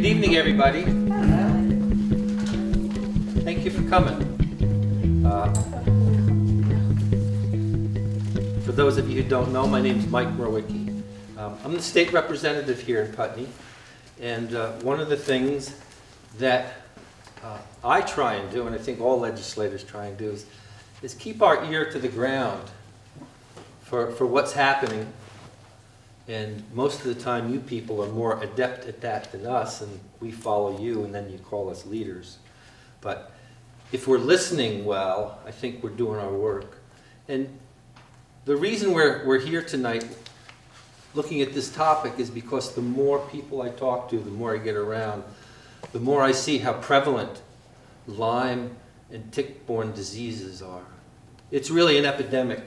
Good evening, everybody. Thank you for coming. Uh, for those of you who don't know, my name is Mike Mrowicki. Um, I'm the state representative here in Putney, and uh, one of the things that uh, I try and do, and I think all legislators try and do, is, is keep our ear to the ground for, for what's happening and most of the time, you people are more adept at that than us, and we follow you, and then you call us leaders. But if we're listening well, I think we're doing our work. And the reason we're, we're here tonight looking at this topic is because the more people I talk to, the more I get around, the more I see how prevalent Lyme and tick-borne diseases are. It's really an epidemic,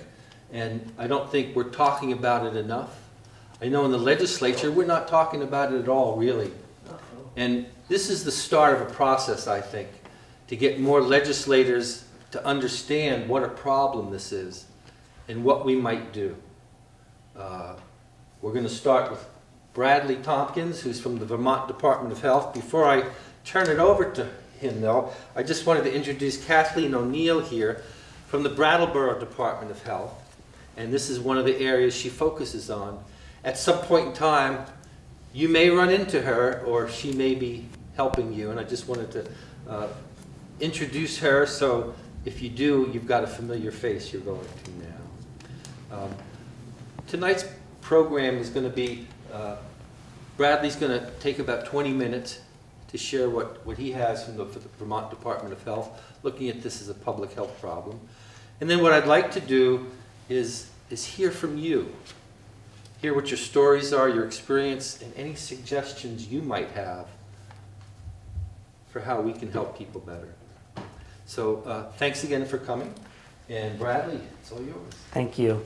and I don't think we're talking about it enough. I know in the legislature, we're not talking about it at all, really. And this is the start of a process, I think, to get more legislators to understand what a problem this is and what we might do. Uh, we're going to start with Bradley Tompkins, who's from the Vermont Department of Health. Before I turn it over to him, though, I just wanted to introduce Kathleen O'Neill here from the Brattleboro Department of Health. And this is one of the areas she focuses on at some point in time, you may run into her or she may be helping you. And I just wanted to uh, introduce her so if you do, you've got a familiar face you're going to now. Um, tonight's program is going to be, uh, Bradley's going to take about 20 minutes to share what, what he has from the, the Vermont Department of Health, looking at this as a public health problem. And then what I'd like to do is, is hear from you hear what your stories are, your experience, and any suggestions you might have for how we can help people better. So uh, thanks again for coming. And Bradley, it's all yours. Thank you.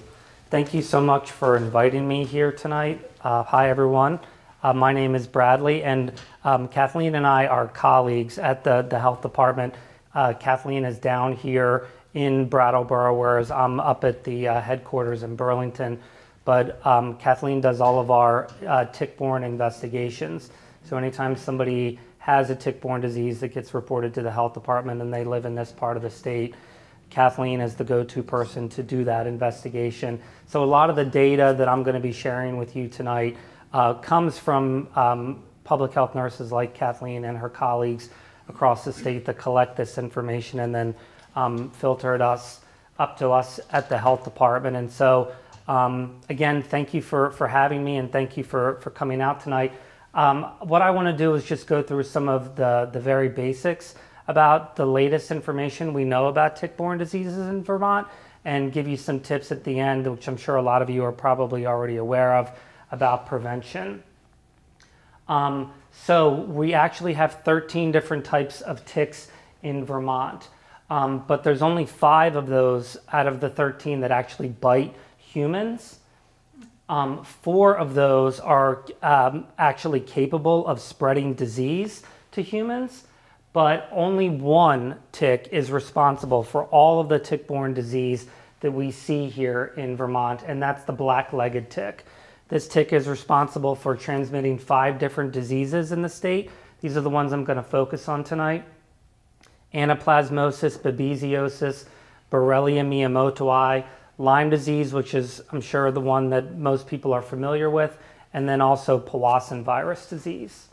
Thank you so much for inviting me here tonight. Uh, hi, everyone. Uh, my name is Bradley, and um, Kathleen and I are colleagues at the, the health department. Uh, Kathleen is down here in Brattleboro, whereas I'm up at the uh, headquarters in Burlington. But um, Kathleen does all of our uh, tick-borne investigations. So anytime somebody has a tick-borne disease that gets reported to the health department and they live in this part of the state, Kathleen is the go-to person to do that investigation. So a lot of the data that I'm going to be sharing with you tonight uh, comes from um, public health nurses like Kathleen and her colleagues across the state that collect this information and then um, filter it us up to us at the health department. And so um, again, thank you for, for having me and thank you for, for coming out tonight. Um, what I want to do is just go through some of the, the very basics about the latest information we know about tick-borne diseases in Vermont and give you some tips at the end, which I'm sure a lot of you are probably already aware of, about prevention. Um, so we actually have 13 different types of ticks in Vermont, um, but there's only five of those out of the 13 that actually bite humans. Um, four of those are um, actually capable of spreading disease to humans, but only one tick is responsible for all of the tick-borne disease that we see here in Vermont, and that's the black-legged tick. This tick is responsible for transmitting five different diseases in the state. These are the ones I'm going to focus on tonight. Anaplasmosis, babesiosis, Borrelia miyamotoi, Lyme disease, which is, I'm sure, the one that most people are familiar with, and then also Powassan virus disease.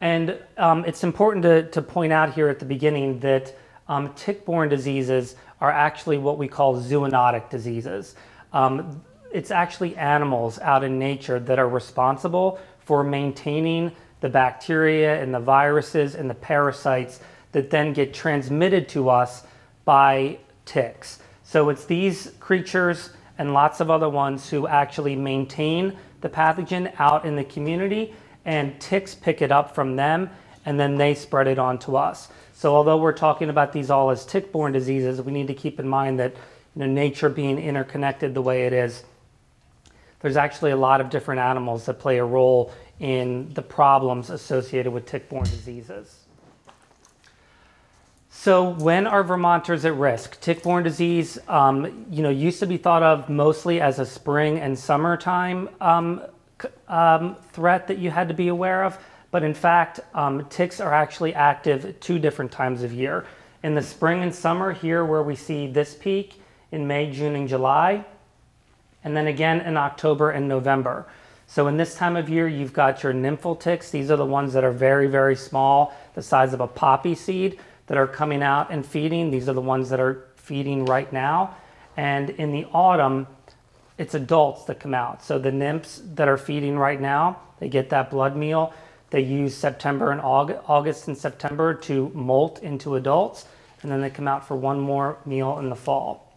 And um, it's important to, to point out here at the beginning that um, tick-borne diseases are actually what we call zoonotic diseases. Um, it's actually animals out in nature that are responsible for maintaining the bacteria and the viruses and the parasites that then get transmitted to us by ticks. So it's these creatures and lots of other ones who actually maintain the pathogen out in the community and ticks pick it up from them and then they spread it on to us. So although we're talking about these all as tick-borne diseases, we need to keep in mind that you know, nature being interconnected the way it is, there's actually a lot of different animals that play a role in the problems associated with tick-borne diseases. So when are Vermonters at risk? Tick-borne disease, um, you know, used to be thought of mostly as a spring and summertime um, um, threat that you had to be aware of. But in fact, um, ticks are actually active two different times of year. In the spring and summer, here where we see this peak in May, June, and July, and then again in October and November. So in this time of year, you've got your nymphal ticks. These are the ones that are very, very small, the size of a poppy seed, that are coming out and feeding. These are the ones that are feeding right now. And in the autumn, it's adults that come out. So the nymphs that are feeding right now, they get that blood meal. They use September and August, August and September to molt into adults, and then they come out for one more meal in the fall.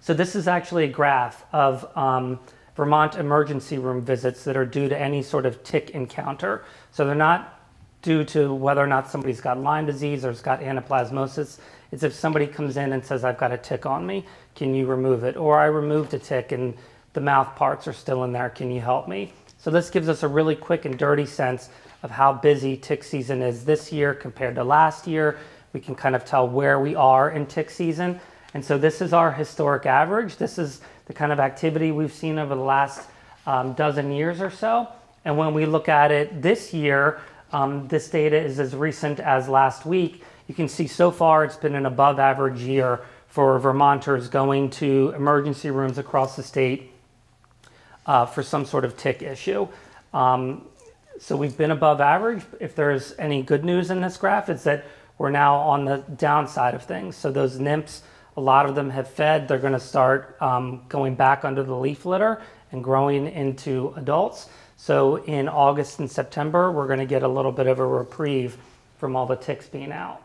So this is actually a graph of um, Vermont emergency room visits that are due to any sort of tick encounter. So they're not due to whether or not somebody's got Lyme disease or has got anaplasmosis. It's if somebody comes in and says, I've got a tick on me, can you remove it? Or I removed a tick and the mouth parts are still in there, can you help me? So this gives us a really quick and dirty sense of how busy tick season is this year compared to last year. We can kind of tell where we are in tick season. And so this is our historic average. This is the kind of activity we've seen over the last um, dozen years or so. And when we look at it this year, um, this data is as recent as last week. You can see so far it's been an above average year for Vermonters going to emergency rooms across the state uh, for some sort of tick issue. Um, so we've been above average. If there's any good news in this graph, it's that we're now on the downside of things. So those nymphs a lot of them have fed. They're going to start um, going back under the leaf litter and growing into adults. So in August and September, we're going to get a little bit of a reprieve from all the ticks being out.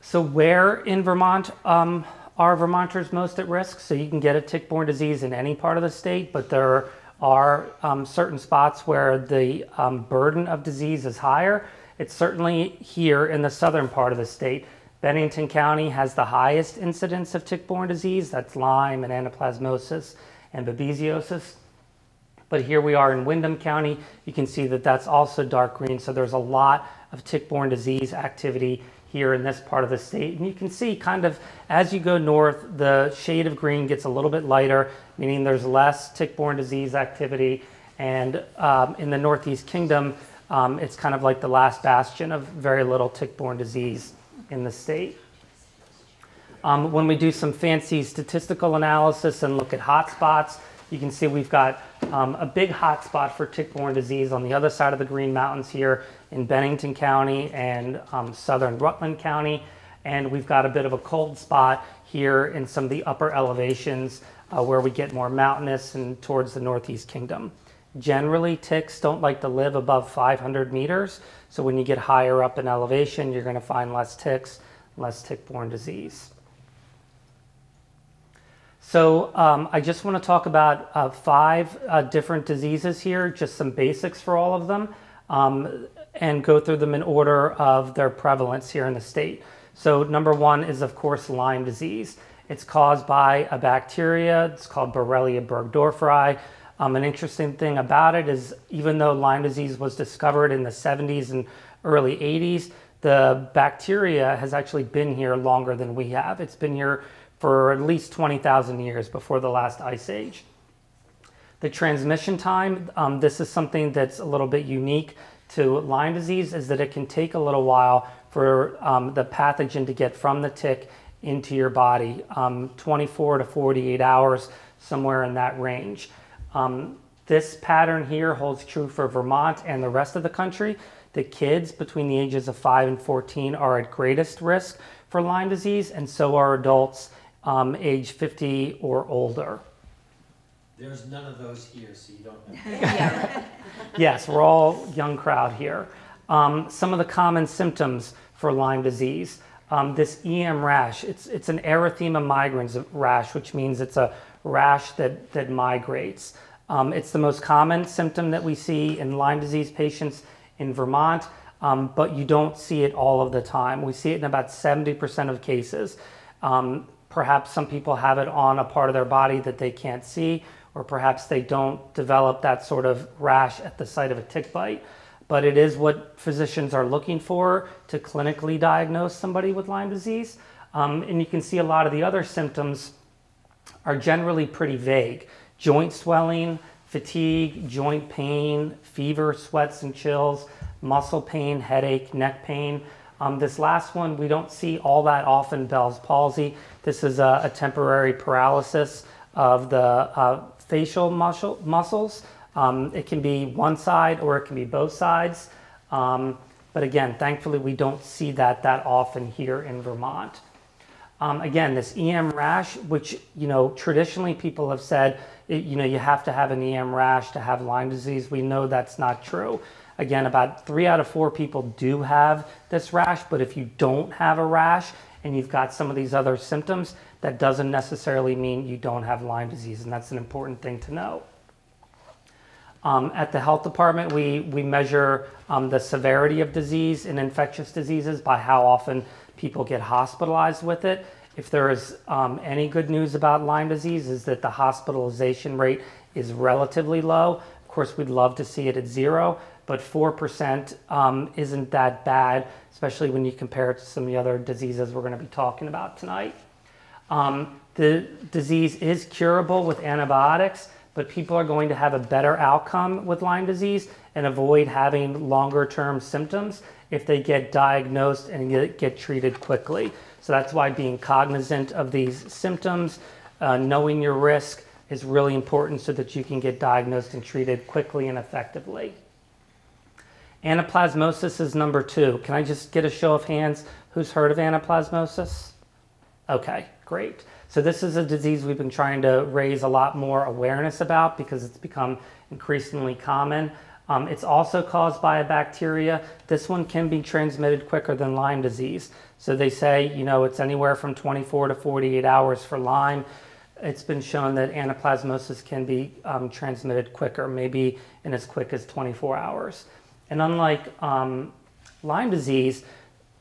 So where in Vermont um, are Vermonters most at risk? So you can get a tick-borne disease in any part of the state, but there are um, certain spots where the um, burden of disease is higher. It's certainly here in the southern part of the state. Bennington County has the highest incidence of tick-borne disease. That's Lyme and anaplasmosis and babesiosis. But here we are in Windham County. You can see that that's also dark green. So there's a lot of tick-borne disease activity here in this part of the state. And you can see kind of as you go north, the shade of green gets a little bit lighter, meaning there's less tick-borne disease activity. And um, in the Northeast Kingdom, um, it's kind of like the last bastion of very little tick-borne disease in the state. Um, when we do some fancy statistical analysis and look at hotspots, you can see we've got um, a big hotspot for tick-borne disease on the other side of the Green Mountains here in Bennington County and um, southern Rutland County. And we've got a bit of a cold spot here in some of the upper elevations uh, where we get more mountainous and towards the Northeast Kingdom. Generally, ticks don't like to live above 500 meters. So when you get higher up in elevation, you're going to find less ticks, less tick-borne disease. So um, I just want to talk about uh, five uh, different diseases here, just some basics for all of them, um, and go through them in order of their prevalence here in the state. So number one is, of course, Lyme disease. It's caused by a bacteria. It's called Borrelia burgdorferi. Um, an interesting thing about it is even though Lyme disease was discovered in the 70s and early 80s, the bacteria has actually been here longer than we have. It's been here for at least 20,000 years before the last ice age. The transmission time, um, this is something that's a little bit unique to Lyme disease, is that it can take a little while for um, the pathogen to get from the tick into your body, um, 24 to 48 hours, somewhere in that range. Um, this pattern here holds true for Vermont and the rest of the country. The kids between the ages of 5 and 14 are at greatest risk for Lyme disease, and so are adults um, age 50 or older. There's none of those here, so you don't know. yes, we're all young crowd here. Um, some of the common symptoms for Lyme disease. Um, this EM rash, it's, it's an erythema migrans rash, which means it's a rash that, that migrates. Um, it's the most common symptom that we see in Lyme disease patients in Vermont, um, but you don't see it all of the time. We see it in about 70% of cases. Um, perhaps some people have it on a part of their body that they can't see, or perhaps they don't develop that sort of rash at the site of a tick bite. But it is what physicians are looking for to clinically diagnose somebody with Lyme disease. Um, and you can see a lot of the other symptoms are generally pretty vague. Joint swelling, fatigue, joint pain, fever, sweats and chills, muscle pain, headache, neck pain. Um, this last one, we don't see all that often Bell's palsy. This is a, a temporary paralysis of the uh, facial muscle, muscles. Um, it can be one side or it can be both sides. Um, but again, thankfully, we don't see that that often here in Vermont. Um, again, this EM rash, which you know traditionally people have said, you know, you have to have an EM rash to have Lyme disease. We know that's not true. Again, about three out of four people do have this rash, but if you don't have a rash and you've got some of these other symptoms, that doesn't necessarily mean you don't have Lyme disease, and that's an important thing to know. Um, at the health department, we, we measure um, the severity of disease in infectious diseases by how often people get hospitalized with it. If there is um, any good news about Lyme disease is that the hospitalization rate is relatively low. Of course, we'd love to see it at zero, but 4% um, isn't that bad, especially when you compare it to some of the other diseases we're going to be talking about tonight. Um, the disease is curable with antibiotics, but people are going to have a better outcome with Lyme disease and avoid having longer term symptoms if they get diagnosed and get, get treated quickly. So that's why being cognizant of these symptoms, uh, knowing your risk is really important so that you can get diagnosed and treated quickly and effectively. Anaplasmosis is number two. Can I just get a show of hands who's heard of anaplasmosis? Okay, great. So this is a disease we've been trying to raise a lot more awareness about because it's become increasingly common. Um, it's also caused by a bacteria. This one can be transmitted quicker than Lyme disease. So they say, you know, it's anywhere from 24 to 48 hours for Lyme. It's been shown that anaplasmosis can be um, transmitted quicker, maybe in as quick as 24 hours. And unlike um, Lyme disease,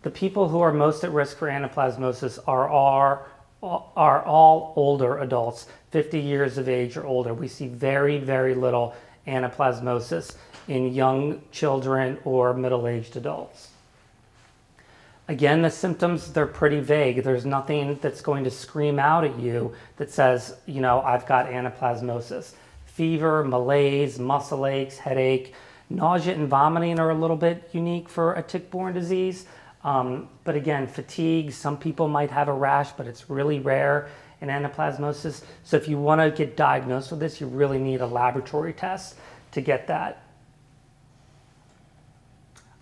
the people who are most at risk for anaplasmosis are, are are all older adults, 50 years of age or older. We see very, very little anaplasmosis in young children or middle-aged adults. Again, the symptoms, they're pretty vague. There's nothing that's going to scream out at you that says, you know, I've got anaplasmosis. Fever, malaise, muscle aches, headache, nausea and vomiting are a little bit unique for a tick-borne disease. Um, but again, fatigue, some people might have a rash, but it's really rare in anaplasmosis. So if you want to get diagnosed with this, you really need a laboratory test to get that.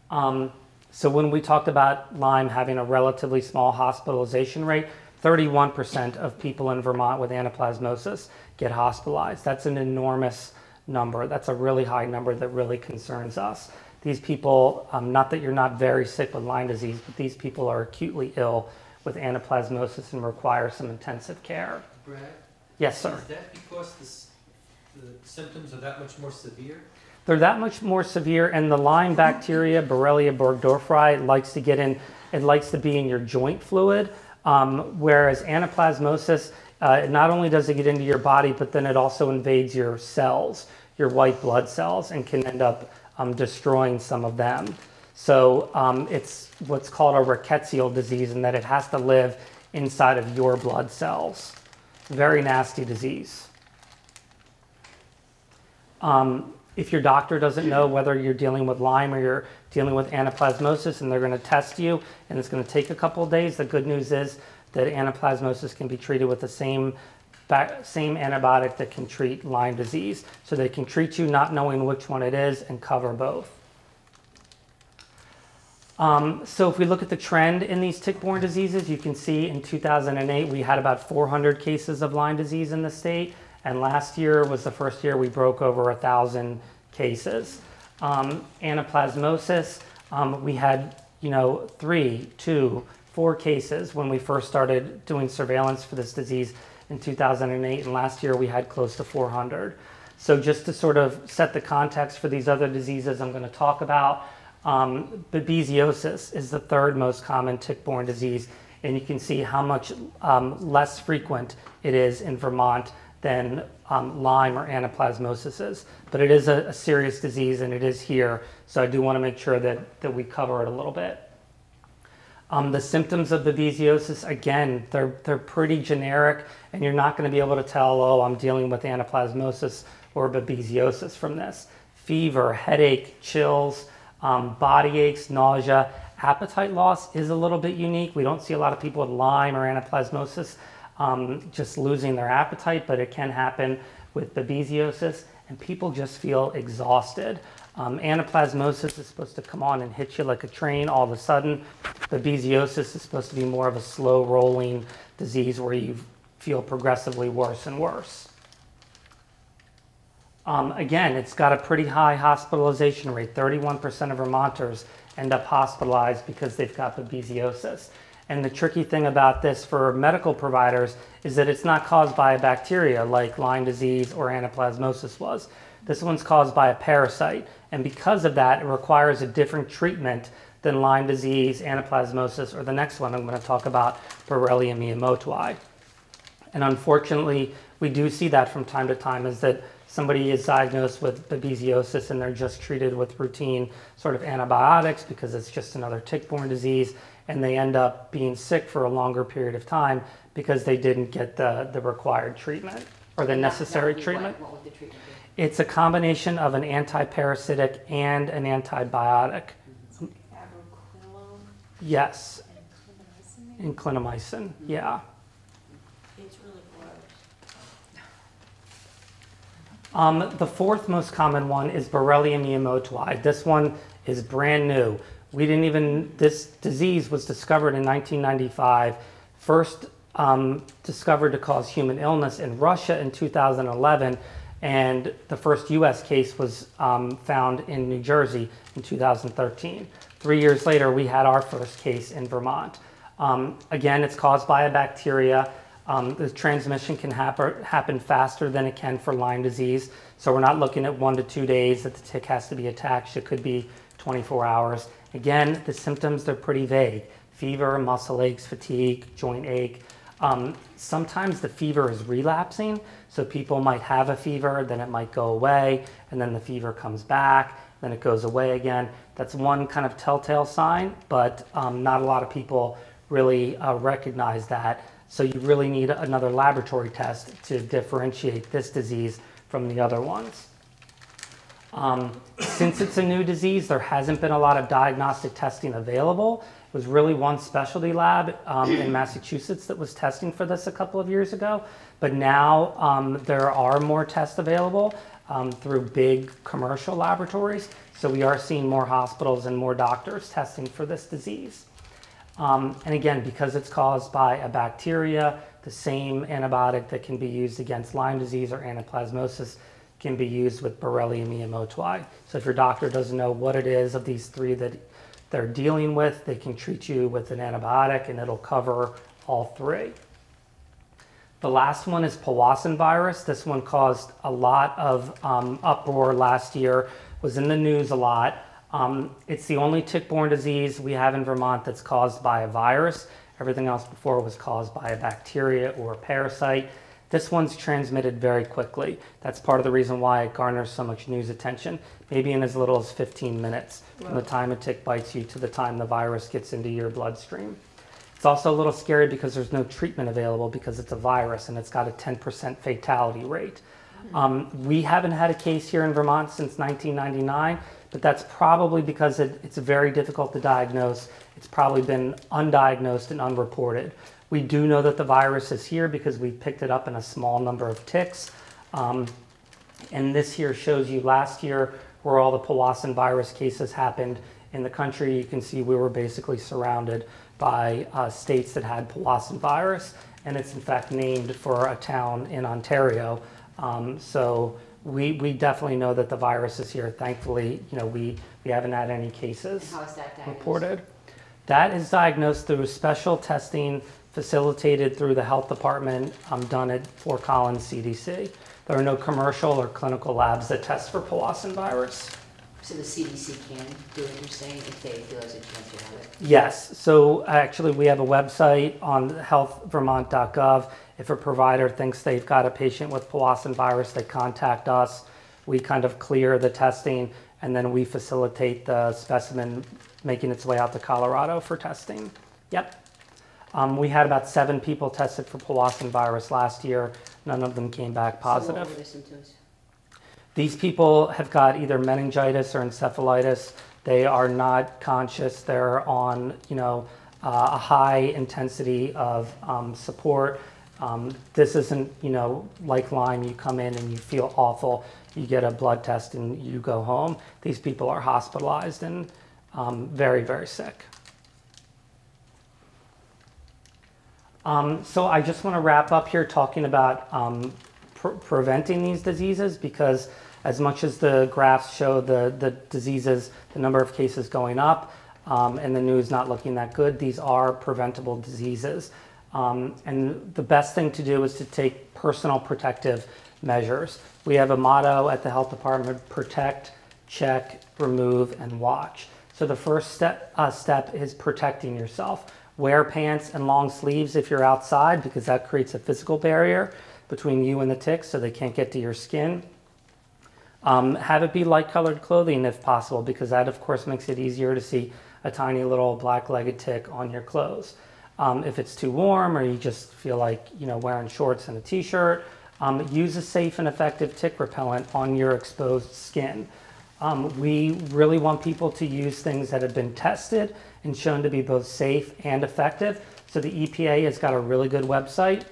Um, so when we talked about Lyme having a relatively small hospitalization rate, 31% of people in Vermont with anaplasmosis get hospitalized. That's an enormous number. That's a really high number that really concerns us these people, um, not that you're not very sick with Lyme disease, but these people are acutely ill with anaplasmosis and require some intensive care. Brad? Yes, sir. Is that because this, the symptoms are that much more severe? They're that much more severe, and the Lyme bacteria, Borrelia burgdorferi, likes to get in, it likes to be in your joint fluid, um, whereas anaplasmosis, uh, not only does it get into your body, but then it also invades your cells, your white blood cells, and can end up um, destroying some of them. So um, it's what's called a rickettsial disease in that it has to live inside of your blood cells. Very nasty disease. Um, if your doctor doesn't know whether you're dealing with Lyme or you're dealing with anaplasmosis and they're going to test you and it's going to take a couple of days, the good news is that anaplasmosis can be treated with the same same antibiotic that can treat Lyme disease. So they can treat you not knowing which one it is and cover both. Um, so if we look at the trend in these tick-borne diseases, you can see in 2008 we had about 400 cases of Lyme disease in the state, and last year was the first year we broke over a 1,000 cases. Um, anaplasmosis, um, we had you know three, two, four cases when we first started doing surveillance for this disease in 2008, and last year we had close to 400. So just to sort of set the context for these other diseases I'm going to talk about, um, babesiosis is the third most common tick-borne disease, and you can see how much um, less frequent it is in Vermont than um, Lyme or anaplasmosis is. But it is a, a, serious disease, and it is here, so I do want to make sure that, that we cover it a little bit. Um, the symptoms of the babesiosis, again, they're, they're pretty generic, and you're not going to be able to tell, oh, I'm dealing with anaplasmosis or babesiosis from this. Fever, headache, chills, um, body aches, nausea, appetite loss is a little bit unique. We don't see a lot of people with Lyme or anaplasmosis um, just losing their appetite, but it can happen with babesiosis, and people just feel exhausted. Um, anaplasmosis is supposed to come on and hit you like a train all of a sudden. Babesiosis is supposed to be more of a slow rolling disease where you feel progressively worse and worse. Um, again, it's got a pretty high hospitalization rate. 31% of Vermonters end up hospitalized because they've got babesiosis. And the tricky thing about this for medical providers is that it's not caused by a bacteria like Lyme disease or anaplasmosis was. This one's caused by a parasite. And because of that, it requires a different treatment than Lyme disease, anaplasmosis, or the next one I'm going to talk about, Borrelia miyamotoi. And unfortunately, we do see that from time to time is that somebody is diagnosed with babesiosis and they're just treated with routine sort of antibiotics because it's just another tick-borne disease and they end up being sick for a longer period of time because they didn't get the, the required treatment or the necessary What- treatment. What the treatment? It's a combination of an anti-parasitic and an antibiotic. atovaquone Yes, and clindamycin. and clindamycin. Yeah. It's really gross. Um, the fourth most common one is Borrelia miyamotoi. This one is brand new. We didn't even, this disease was discovered in 1995, first um, discovered to cause human illness in Russia in 2011, and the first US case was um, found in New Jersey in 2013. Three years later, we had our first case in Vermont. Um, again, it's caused by a bacteria. Um, the transmission can happen, happen faster than it can for Lyme disease. So we're not looking at one to two days that the tick has to be attached. It could be 24 hours. Again, the symptoms, they're pretty vague. Fever, muscle aches, fatigue, joint ache. Um, sometimes the fever is relapsing. So people might have a fever, then it might go away, and then the fever comes back, then it goes away again. That's one kind of telltale sign, but um, not a lot of people really uh, recognize that. So you really need another laboratory test to differentiate this disease from the other ones. Um, since it's a new disease, there hasn't been a lot of diagnostic testing available. Was really one specialty lab um, in Massachusetts that was testing for this a couple of years ago. But now um, there are more tests available um, through big commercial laboratories. So we are seeing more hospitals and more doctors testing for this disease. Um, and again, because it's caused by a bacteria, the same antibiotic that can be used against Lyme disease or anaplasmosis can be used with Borrelia miyamotoi. So if your doctor doesn't know what it is of these three that they're dealing with, they can treat you with an antibiotic and it'll cover all three. The last one is Powassan virus. This one caused a lot of um, uproar last year, was in the news a lot. Um, it's the only tick-borne disease we have in Vermont that's caused by a virus. Everything else before was caused by a bacteria or a parasite. This one's transmitted very quickly. That's part of the reason why it garners so much news attention, maybe in as little as 15 minutes from the time a tick bites you to the time the virus gets into your bloodstream. It's also a little scary because there's no treatment available because it's a virus and it's got a 10% fatality rate. Um, we haven't had a case here in Vermont since 1999, but that's probably because it, it's very difficult to diagnose. It's probably been undiagnosed and unreported. We do know that the virus is here because we picked it up in a small number of ticks. Um, and this here shows you last year where all the Powassan virus cases happened in the country. You can see we were basically surrounded by uh, states that had Powassan virus, and it's in fact named for a town in Ontario. Um, so we, we definitely know that the virus is here. Thankfully, you know, we, we haven't had any cases How is that reported. That is diagnosed through special testing facilitated through the health department um, done at Fort Collins CDC. There are no commercial or clinical labs that test for Powassan virus. So the CDC can do it, you're saying, if they feel there's a chance you have it? Yes, so actually we have a website on healthvermont.gov. If a provider thinks they've got a patient with Powassan virus, they contact us. We kind of clear the testing and then we facilitate the specimen making its way out to Colorado for testing. Yep. Um, we had about seven people tested for Powassan virus last year. None of them came back positive. These people have got either meningitis or encephalitis. They are not conscious. They're on, you know, uh, a high intensity of um, support. Um, this isn't, you know, like Lyme. You come in and you feel awful. You get a blood test and you go home. These people are hospitalized and um, very, very sick. Um, so I just want to wrap up here talking about um, pre- preventing these diseases because as much as the graphs show the, the diseases, the number of cases going up, um, and the news not looking that good, these are preventable diseases. Um, and the best thing to do is to take personal protective measures. We have a motto at the health department protect, check, remove, and watch. So the first step, uh, step is protecting yourself. Wear pants and long sleeves if you're outside because that creates a physical barrier between you and the ticks so they can't get to your skin. Um, have it be light colored clothing if possible because that of course makes it easier to see a tiny little black legged tick on your clothes. Um, if it's too warm or you just feel like you know wearing shorts and a t-shirt, um, use a safe and effective tick repellent on your exposed skin. Um, we really want people to use things that have been tested and shown to be both safe and effective. So the EPA has got a really good website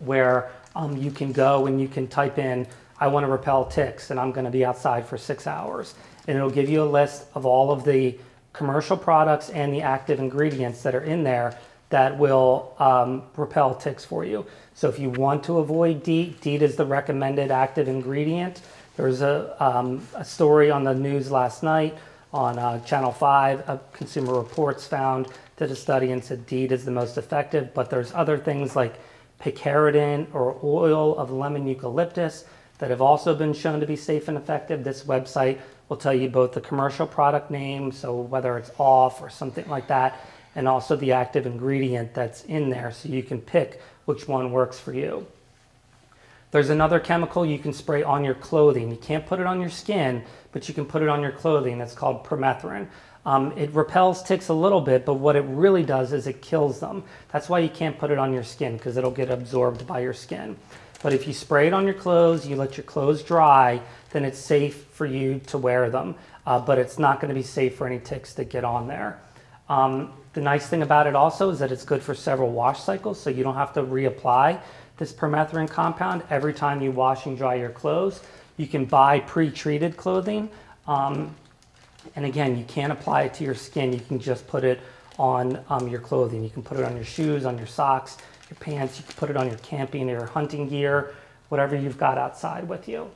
where um, you can go and you can type in, I want to repel ticks and I'm going to be outside for six hours. And it'll give you a list of all of the commercial products and the active ingredients that are in there that will um, repel ticks for you. So if you want to avoid DEET, DEET is the recommended active ingredient. There was a, um, a story on the news last night on uh, Channel 5. Uh, Consumer Reports found did a study and said DEET is the most effective, but there's other things like picaridin or oil of lemon eucalyptus that have also been shown to be safe and effective. This website will tell you both the commercial product name, so whether it's off or something like that, and also the active ingredient that's in there so you can pick which one works for you. There's another chemical you can spray on your clothing. You can't put it on your skin, but you can put it on your clothing. It's called permethrin. Um, it repels ticks a little bit, but what it really does is it kills them. That's why you can't put it on your skin because it'll get absorbed by your skin. But if you spray it on your clothes, you let your clothes dry, then it's safe for you to wear them. Uh, but it's not going to be safe for any ticks that get on there. Um, the nice thing about it also is that it's good for several wash cycles, so you don't have to reapply this permethrin compound every time you wash and dry your clothes. You can buy pre-treated clothing. Um, and again, you can't apply it to your skin. You can just put it on um, your clothing. You can put it on your shoes, on your socks, your pants. You can put it on your camping or your hunting gear, whatever you've got outside with you.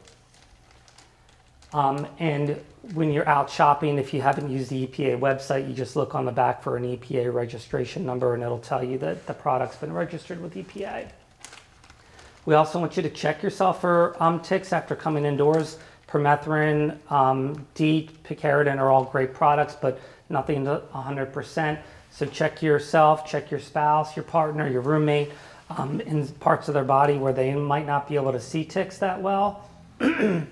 Um, and when you're out shopping, if you haven't used the EPA website, you just look on the back for an EPA registration number and it'll tell you that the product's been registered with EPA. We also want you to check yourself for um, ticks after coming indoors. Permethrin, um, DEET, picaridin are all great products, but nothing to 100%. So check yourself, check your spouse, your partner, your roommate um, in parts of their body where they might not be able to see ticks that well.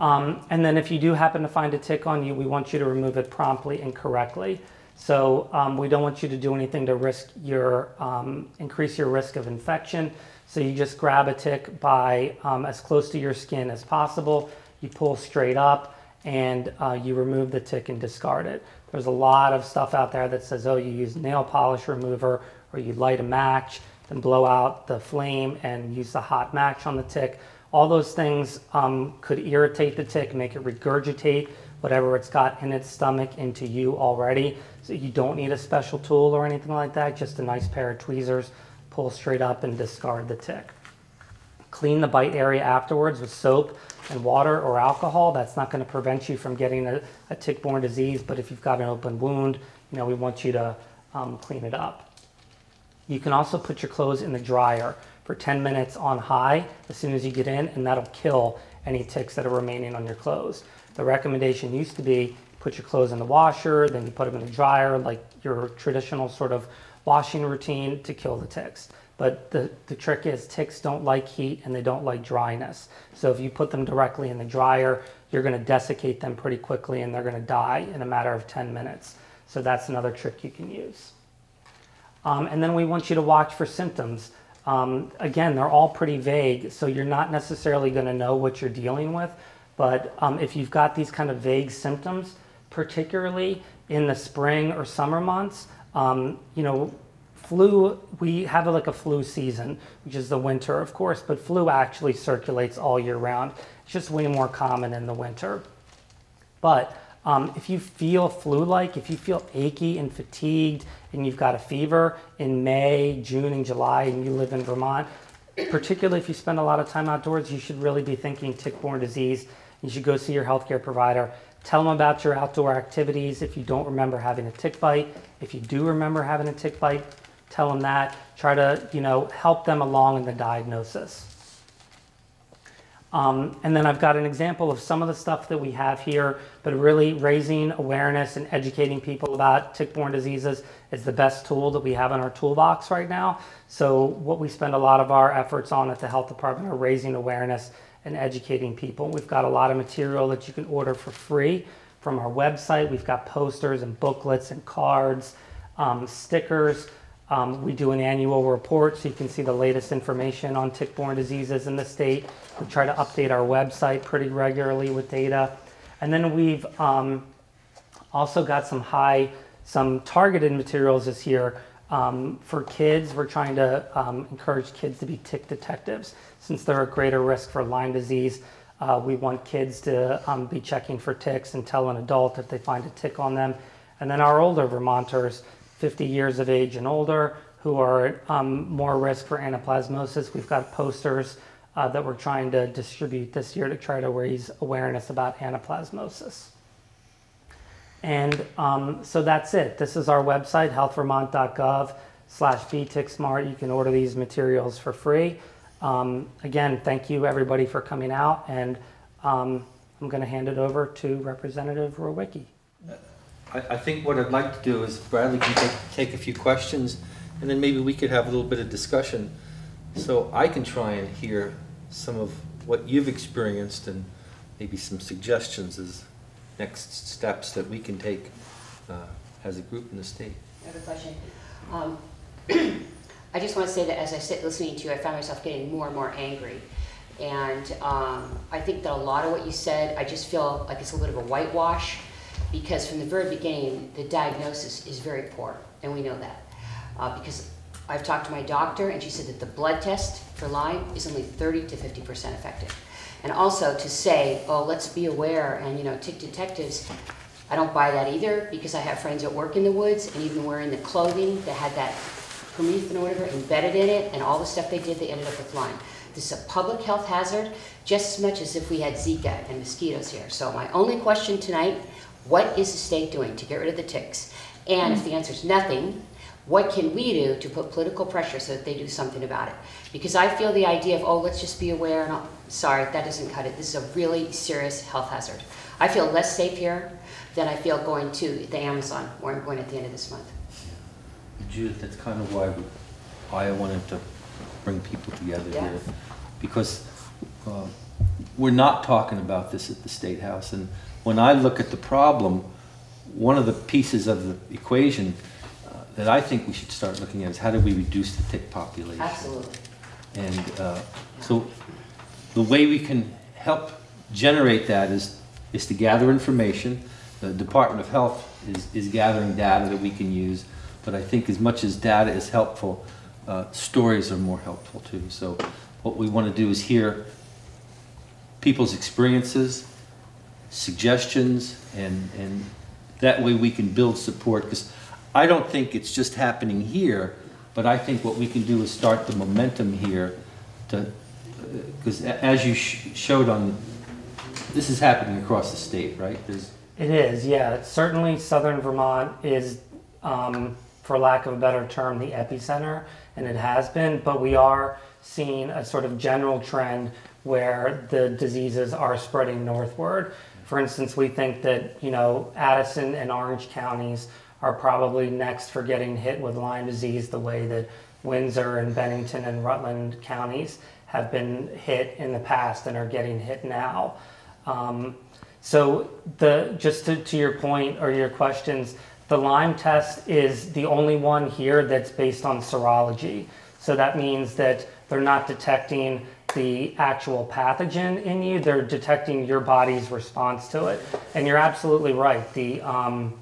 Um, and then if you do happen to find a tick on you, we want you to remove it promptly and correctly. So um, we don't want you to do anything to risk your, um, increase your risk of infection. So you just grab a tick by um, as close to your skin as possible. You pull straight up and uh, you remove the tick and discard it. There's a lot of stuff out there that says, oh, you use nail polish remover or you light a match, then blow out the flame and use the hot match on the tick. All those things um, could irritate the tick, make it regurgitate whatever it's got in its stomach into you already. So you don't need a special tool or anything like that, just a nice pair of tweezers, pull straight up and discard the tick. Clean the bite area afterwards with soap and water or alcohol. That's not going to prevent you from getting a, a tick-borne disease, but if you've got an open wound, you know, we want you to um, clean it up. You can also put your clothes in the dryer for 10 minutes on high as soon as you get in, and that'll kill any ticks that are remaining on your clothes. The recommendation used to be put your clothes in the washer, then you put them in the dryer, like your traditional sort of washing routine to kill the ticks. But the, the trick is ticks don't like heat and they don't like dryness. So if you put them directly in the dryer, you're going to desiccate them pretty quickly and they're going to die in a matter of 10 minutes. So that's another trick you can use. Um, and then we want you to watch for symptoms. Um, again, they're all pretty vague, so you're not necessarily going to know what you're dealing with. But um, if you've got these kind of vague symptoms, particularly in the spring or summer months, um, you know, flu, we have like a flu season, which is the winter, of course, but flu actually circulates all year round. It's just way more common in the winter. But um, if you feel flu like, if you feel achy and fatigued, and you've got a fever in May, June, and July, and you live in Vermont, particularly if you spend a lot of time outdoors, you should really be thinking tick borne disease. You should go see your healthcare provider. Tell them about your outdoor activities if you don't remember having a tick bite. If you do remember having a tick bite, tell them that. Try to, you know, help them along in the diagnosis. Um, and then I've got an example of some of the stuff that we have here, but really raising awareness and educating people about tick-borne diseases is the best tool that we have in our toolbox right now. So what we spend a lot of our efforts on at the health department are raising awareness and educating people. We've got a lot of material that you can order for free from our website. We've got posters and booklets and cards, um, stickers. Um, we do an annual report so you can see the latest information on tick-borne diseases in the state. We try to update our website pretty regularly with data. And then we've um, also got some high, some targeted materials this year um, for kids. We're trying to um, encourage kids to be tick detectives since they're at greater risk for Lyme disease. Uh, we want kids to um, be checking for ticks and tell an adult if they find a tick on them. And then our older Vermonters, 50 years of age and older, who are at um, more risk for anaplasmosis. We've got posters uh, that we're trying to distribute this year to try to raise awareness about anaplasmosis. And um, so that's it. This is our website, healthvermont.gov slash bticksmart. You can order these materials for free. Um, again, thank you everybody for coming out, and um, I'm going to hand it over to Representative Mrowicki. I, I think what I'd like to do is Bradley can take, take a few questions, and then maybe we could have a little bit of discussion. So I can try and hear some of what you've experienced and maybe some suggestions as next steps that we can take uh, as a group in the state. I have a question. Um, I just want to say that as I sit listening to you, I found myself getting more and more angry. And um, I think that a lot of what you said, I just feel like it's a little bit of a whitewash because from the very beginning, the diagnosis is very poor, and we know that. Uh, because I've talked to my doctor, and she said that the blood test for Lyme is only 30 to 50% effective. And also to say, oh, let's be aware, and you know, tick detectives, I don't buy that either because I have friends that work in the woods and even wearing the clothing that had that permethrin or whatever embedded in it and all the stuff they did, they ended up with Lyme. This is a public health hazard just as much as if we had Zika and mosquitoes here. So my only question tonight, what is the state doing to get rid of the ticks? And if the answer is nothing, what can we do to put political pressure so that they do something about it? Because I feel the idea of, oh, let's just be aware, and all, sorry, that doesn't cut it. This is a really serious health hazard. I feel less safe here than I feel going to the Amazon, where I'm going at the end of this month. Judith, that's kind of why I wanted to bring people together Yeah. here. Because uh, we're not talking about this at the State House. And when I look at the problem, one of the pieces of the equation uh, that I think we should start looking at is how do we reduce the tick population? Absolutely. And uh, so the way we can help generate that is, is to gather information. The Department of Health is, is gathering data that we can use. But I think as much as data is helpful, uh, stories are more helpful too. So what we want to do is hear people's experiences, suggestions, and, and that way we can build support. Because I don't think it's just happening here, but I think what we can do is start the momentum here to, because as you sh- showed on, this is happening across the state, right? There's, It is, yeah. Certainly, southern Vermont is, um, for lack of a better term, the epicenter, and it has been. But we are seeing a sort of general trend where the diseases are spreading northward. For instance, we think that you know Addison and Orange counties are probably next for getting hit with Lyme disease, the way that Windsor and Bennington and Rutland counties have been hit in the past and are getting hit now. Um, so the just to, to your point or your questions, The Lyme test is the only one here that's based on serology. So that means that they're not detecting the actual pathogen in you, they're detecting your body's response to it. And you're absolutely right. The, um,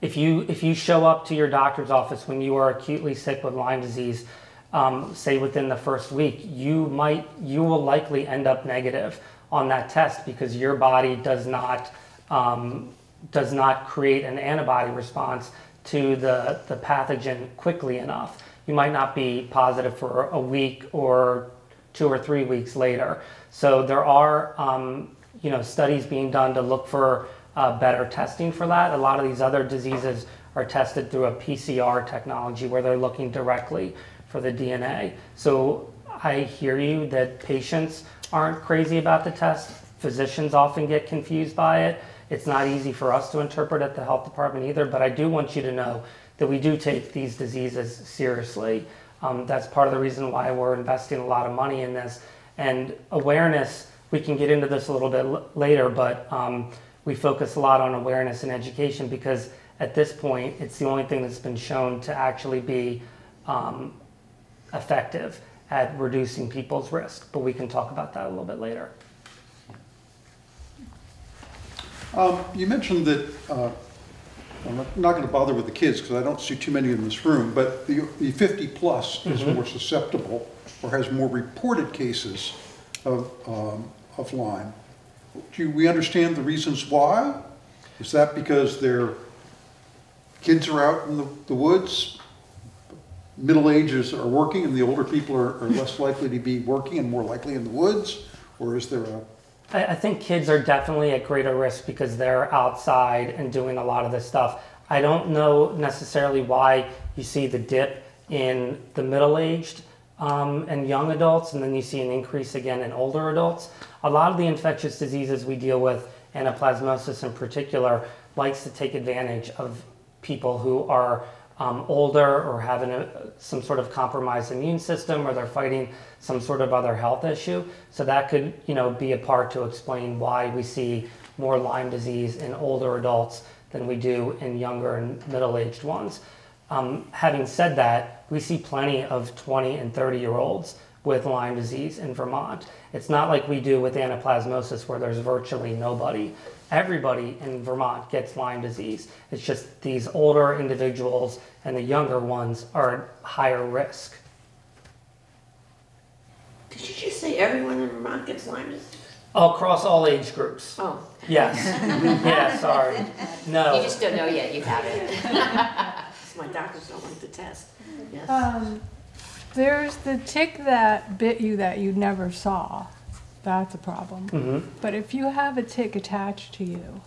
if you if you show up to your doctor's office when you are acutely sick with Lyme disease, um, say within the first week, you might you will likely end up negative on that test because your body does not um, does not create an antibody response to the the pathogen quickly enough. You might not be positive for a week or two or three weeks later. So there are um, you know studies being done to look for uh, better testing for that. A lot of these other diseases are tested through a PCR technology where they're looking directly for the DNA. So I hear you that patients aren't crazy about the test. Physicians often get confused by it. It's not easy for us to interpret at the health department either, but I do want you to know that we do take these diseases seriously. Um, that's part of the reason why we're investing a lot of money in this. And awareness, we can get into this a little bit later, but um, we focus a lot on awareness and education because at this point, it's the only thing that's been shown to actually be um, effective at reducing people's risk. But we can talk about that a little bit later. Um, You mentioned that, uh, I'm not going to bother with the kids because I don't see too many in this room, but the the 50-plus is more susceptible or has more reported cases of um, of Lyme. Do we understand the reasons why? Is that because their kids are out in the the woods, middle ages are working and the older people are are less likely to be working and more likely in the woods? Or is there a I, think kids are definitely at greater risk because they're outside and doing a lot of this stuff. I don't know necessarily why you see the dip in the middle aged um, and young adults, and then you see an increase again in older adults. A lot of the infectious diseases we deal with, anaplasmosis in particular, likes to take advantage of people who are um, older or having a, some sort of compromised immune system or they're fighting some sort of other health issue. So that could, you know, be a part to explain why we see more Lyme disease in older adults than we do in younger and middle-aged ones. Um, having said that, we see plenty of 20 and 30 year olds with Lyme disease in Vermont. It's not like we do with anaplasmosis where there's virtually nobody. Everybody in Vermont gets Lyme disease. It's just these older individuals and the younger ones are at higher risk. Did you just say everyone in Vermont gets Lyme disease? Across all age groups. Oh, Yes. yeah, sorry. No. You just don't know yet, you have it. my doctors don't like the test. Yes. Um, there's the tick that bit you that you never saw. That's a problem. hmm But if you have a tick attached to you,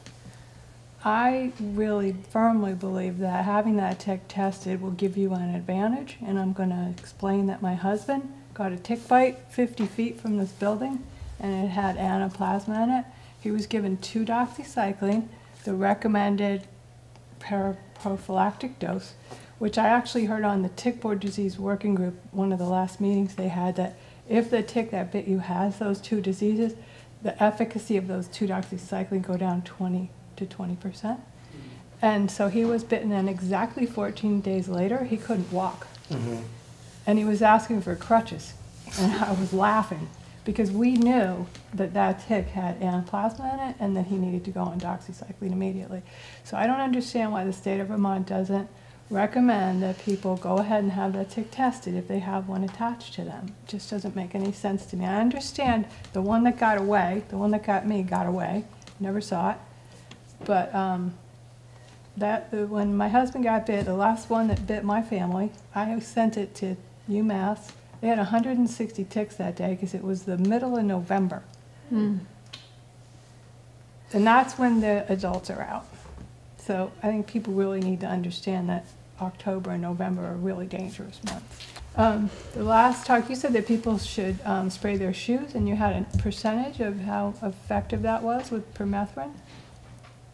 I really firmly believe that having that tick tested will give you an advantage. And I'm going to explain that my husband got a tick bite 50 feet from this building and it had anaplasma in it. He was given two doxycycline, the recommended para- prophylactic dose, which I actually heard on the tick-borne disease working group, one of the last meetings they had, that if the tick that bit you has those two diseases, the efficacy of those two doxycycline go down 20 to 20 percent. And so he was bitten, and exactly 14 days later, he couldn't walk, hmm and he was asking for crutches, and I was laughing because we knew that that tick had anaplasma in it, and that he needed to go on doxycycline immediately. So I don't understand why the state of Vermont doesn't recommend that people go ahead and have that tick tested if they have one attached to them. It just doesn't make any sense to me. I understand the one that got away, the one that got me got away, never saw it. But um, that the, when my husband got bit, the last one that bit my family, I sent it to UMass. They had 160 ticks that day because it was the middle of November. And that's when the adults are out. So I think people really need to understand that October and November are really dangerous months. Um, the last talk, you said that people should um, spray their shoes, and you had a percentage of how effective that was with permethrin.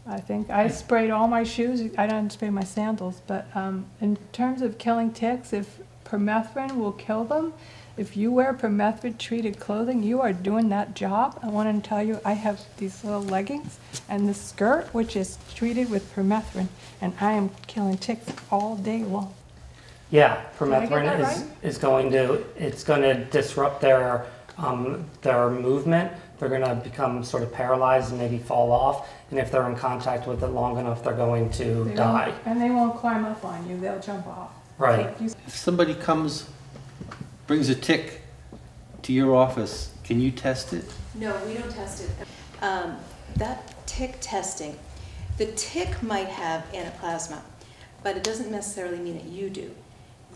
I think I sprayed all my shoes. I don't spray my sandals, but um, in terms of killing ticks, if permethrin will kill them, If you wear permethrin-treated clothing, you are doing that job. I want to tell you, I have these little leggings and this skirt, which is treated with permethrin, and I am killing ticks all day long. Yeah, Did I get that permethrin is, right? is going to, it's going to disrupt their, um, their movement. They're going to become sort of paralyzed and maybe fall off. And if they're in contact with it long enough, they're going to They die. And they won't climb up on you, they'll jump off. Right. If somebody comes, brings a tick to your office, can you test it? No, we don't test it. Um, That tick testing, the tick might have anaplasma, but it doesn't necessarily mean that you do.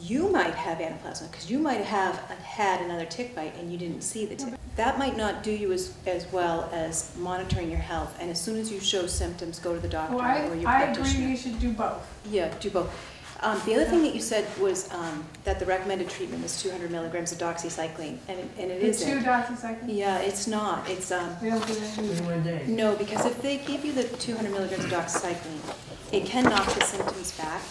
You might have anaplasma, because you might have had another tick bite and you didn't see the tick. That might not do you as, as well as monitoring your health, and as soon as you show symptoms, go to the doctor Well, or I, your I agree you should do both. Yeah, do both. Um, the other thing that you said was, um, that the recommended treatment was two hundred milligrams of doxycycline, and, it- and it two doxycycline, Yeah, it's not, it's, um, they don't do that either. no, because if they give you the two hundred milligrams of doxycycline, it can knock the symptoms back,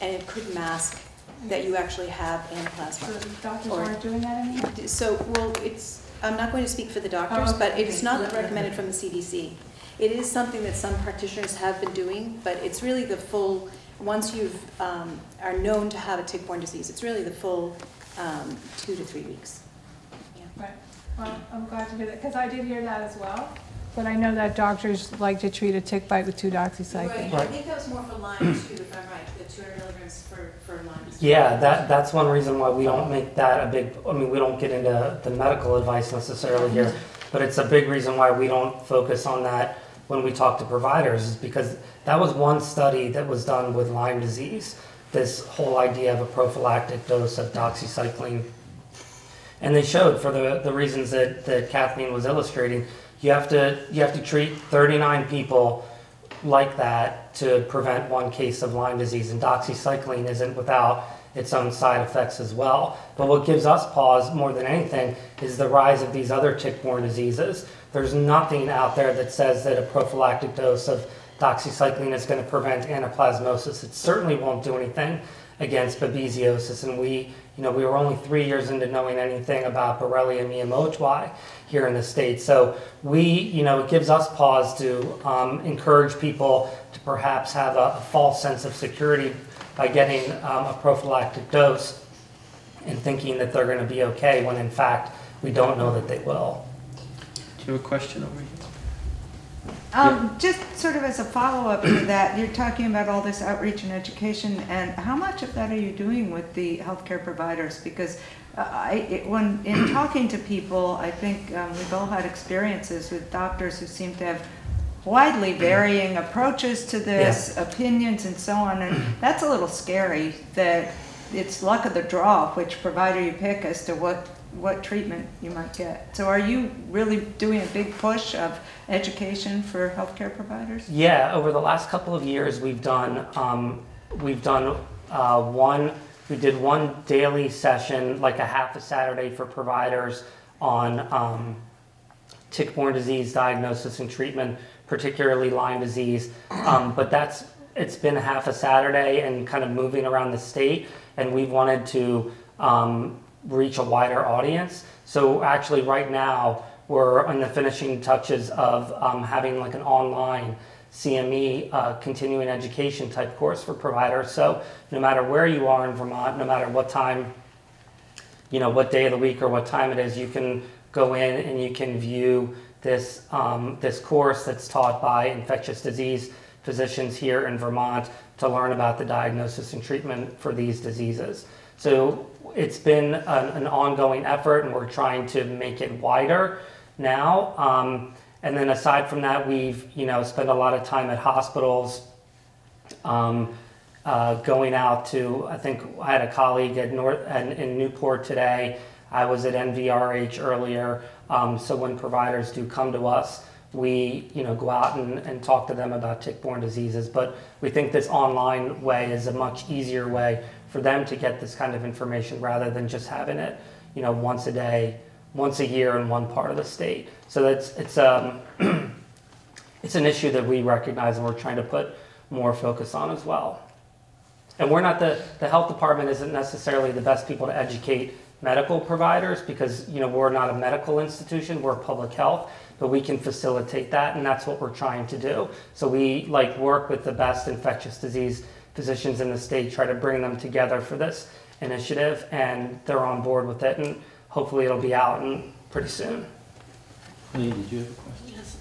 and it could mask that you actually have So anaplasma. the doctors Or- aren't doing that anymore? So, well, it's, I'm not going to speak for the doctors, Oh, but it's not recommended from the CDC. It is something that some practitioners have been doing, but it's really the full, once you've, um, are known to have a tick-borne disease, it's really the full, um, two to three weeks. Yeah. Right, well, I'm glad to hear that, because I did hear that as well. But I know that doctors like to treat a tick bite with two doxycycline. Right. I think that was more for Lyme too, if I'm right, the two hundred milligrams for, for Lyme. Yeah, that, that's one reason why we don't make that a big, I mean, we don't get into the medical advice necessarily here, but it's a big reason why we don't focus on that when we talk to providers, is because that was one study that was done with Lyme disease, this whole idea of a prophylactic dose of doxycycline. And they showed, for the, the reasons that, that Kathleen was illustrating, you have to, you have to treat 39 people like that to prevent one case of Lyme disease. And doxycycline isn't without its own side effects as well. But what gives us pause more than anything is the rise of these other tick-borne diseases. There's nothing out there that says that a prophylactic dose of doxycycline is going to prevent anaplasmosis. It certainly won't do anything against babesiosis. And we, you know, we were only three years into knowing anything about Borrelia miyamotoi here in the States. So we, you know, it gives us pause to um, encourage people to perhaps have a, a false sense of security by getting um, a prophylactic dose and thinking that they're going to be okay when in fact we don't know that they will. You have a question over here? Um, just sort of as a follow-up to that, you're talking about all this outreach and education, and how much of that are you doing with the healthcare providers? Because uh, I, it, when, in talking to people, I think um, we've all had experiences with doctors who seem to have widely varying approaches to this, opinions and so on, and that's a little scary, that it's luck of the draw which provider you pick as to what, what treatment you might get. So are you really doing a big push of education for healthcare providers? Yeah, over the last couple of years, we've done um, we've done uh, one. We did one daily session, like a half a Saturday for providers on um, tick-borne disease diagnosis and treatment, particularly Lyme disease. Um, but that's it's been half a Saturday and kind of moving around the state, and we've wanted to um, reach a wider audience. So actually, right now we're in the finishing touches of um, having like an online CME uh, continuing education type course for providers. So no matter where you are in Vermont, no matter what time you know what day of the week or what time it is you can go in and you can view this um, this course that's taught by infectious disease physicians here in Vermont to learn about the diagnosis and treatment for these diseases. So it's been an, an ongoing effort, and we're trying to make it wider now. Um, and then aside from that, we've you know spent a lot of time at hospitals. Um, uh, going out to, I think I had a colleague at North and in Newport today. I was at NVRH earlier. Um, so when providers do come to us, we you know go out and, and talk to them about tick-borne diseases. But we think this online way is a much easier way for them to get this kind of information rather than just having it you know once a day, once a year in one part of the state. So that's it's um, it's an issue that we recognize and we're trying to put more focus on as well. And we're not the, the health department isn't necessarily the best people to educate medical providers because, you know, we're not a medical institution, we're public health, but we can facilitate that and that's what we're trying to do. So we like work with the best infectious disease physicians in the state, try to bring them together for this initiative and they're on board with it and hopefully it'll be out and pretty soon. Lee, did you have a question? Yes.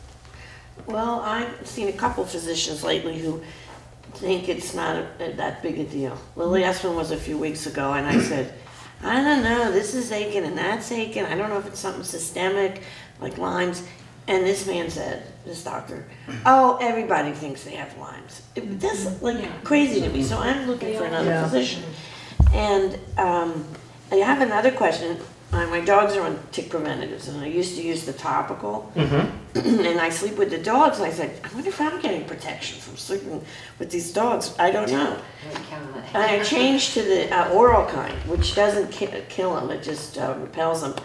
Well, I've seen a couple physicians lately who think it's not a, that big a deal. The last one was a few weeks ago, and I said, I don't know, this is aching and that's aching. I don't know if it's something systemic, like Lyme's. And this man said, this doctor, oh, everybody thinks they have Lyme's. It, that's like crazy to me. So I'm looking for another physician. And um, I have another question. Uh, my dogs are on tick preventatives, and I used to use the topical. and I sleep with the dogs. And I said, I wonder if I'm getting protection from sleeping with these dogs. I don't know. I wouldn't count on that. And I changed to the uh, oral kind, which doesn't ki- kill them, it just uh, repels them.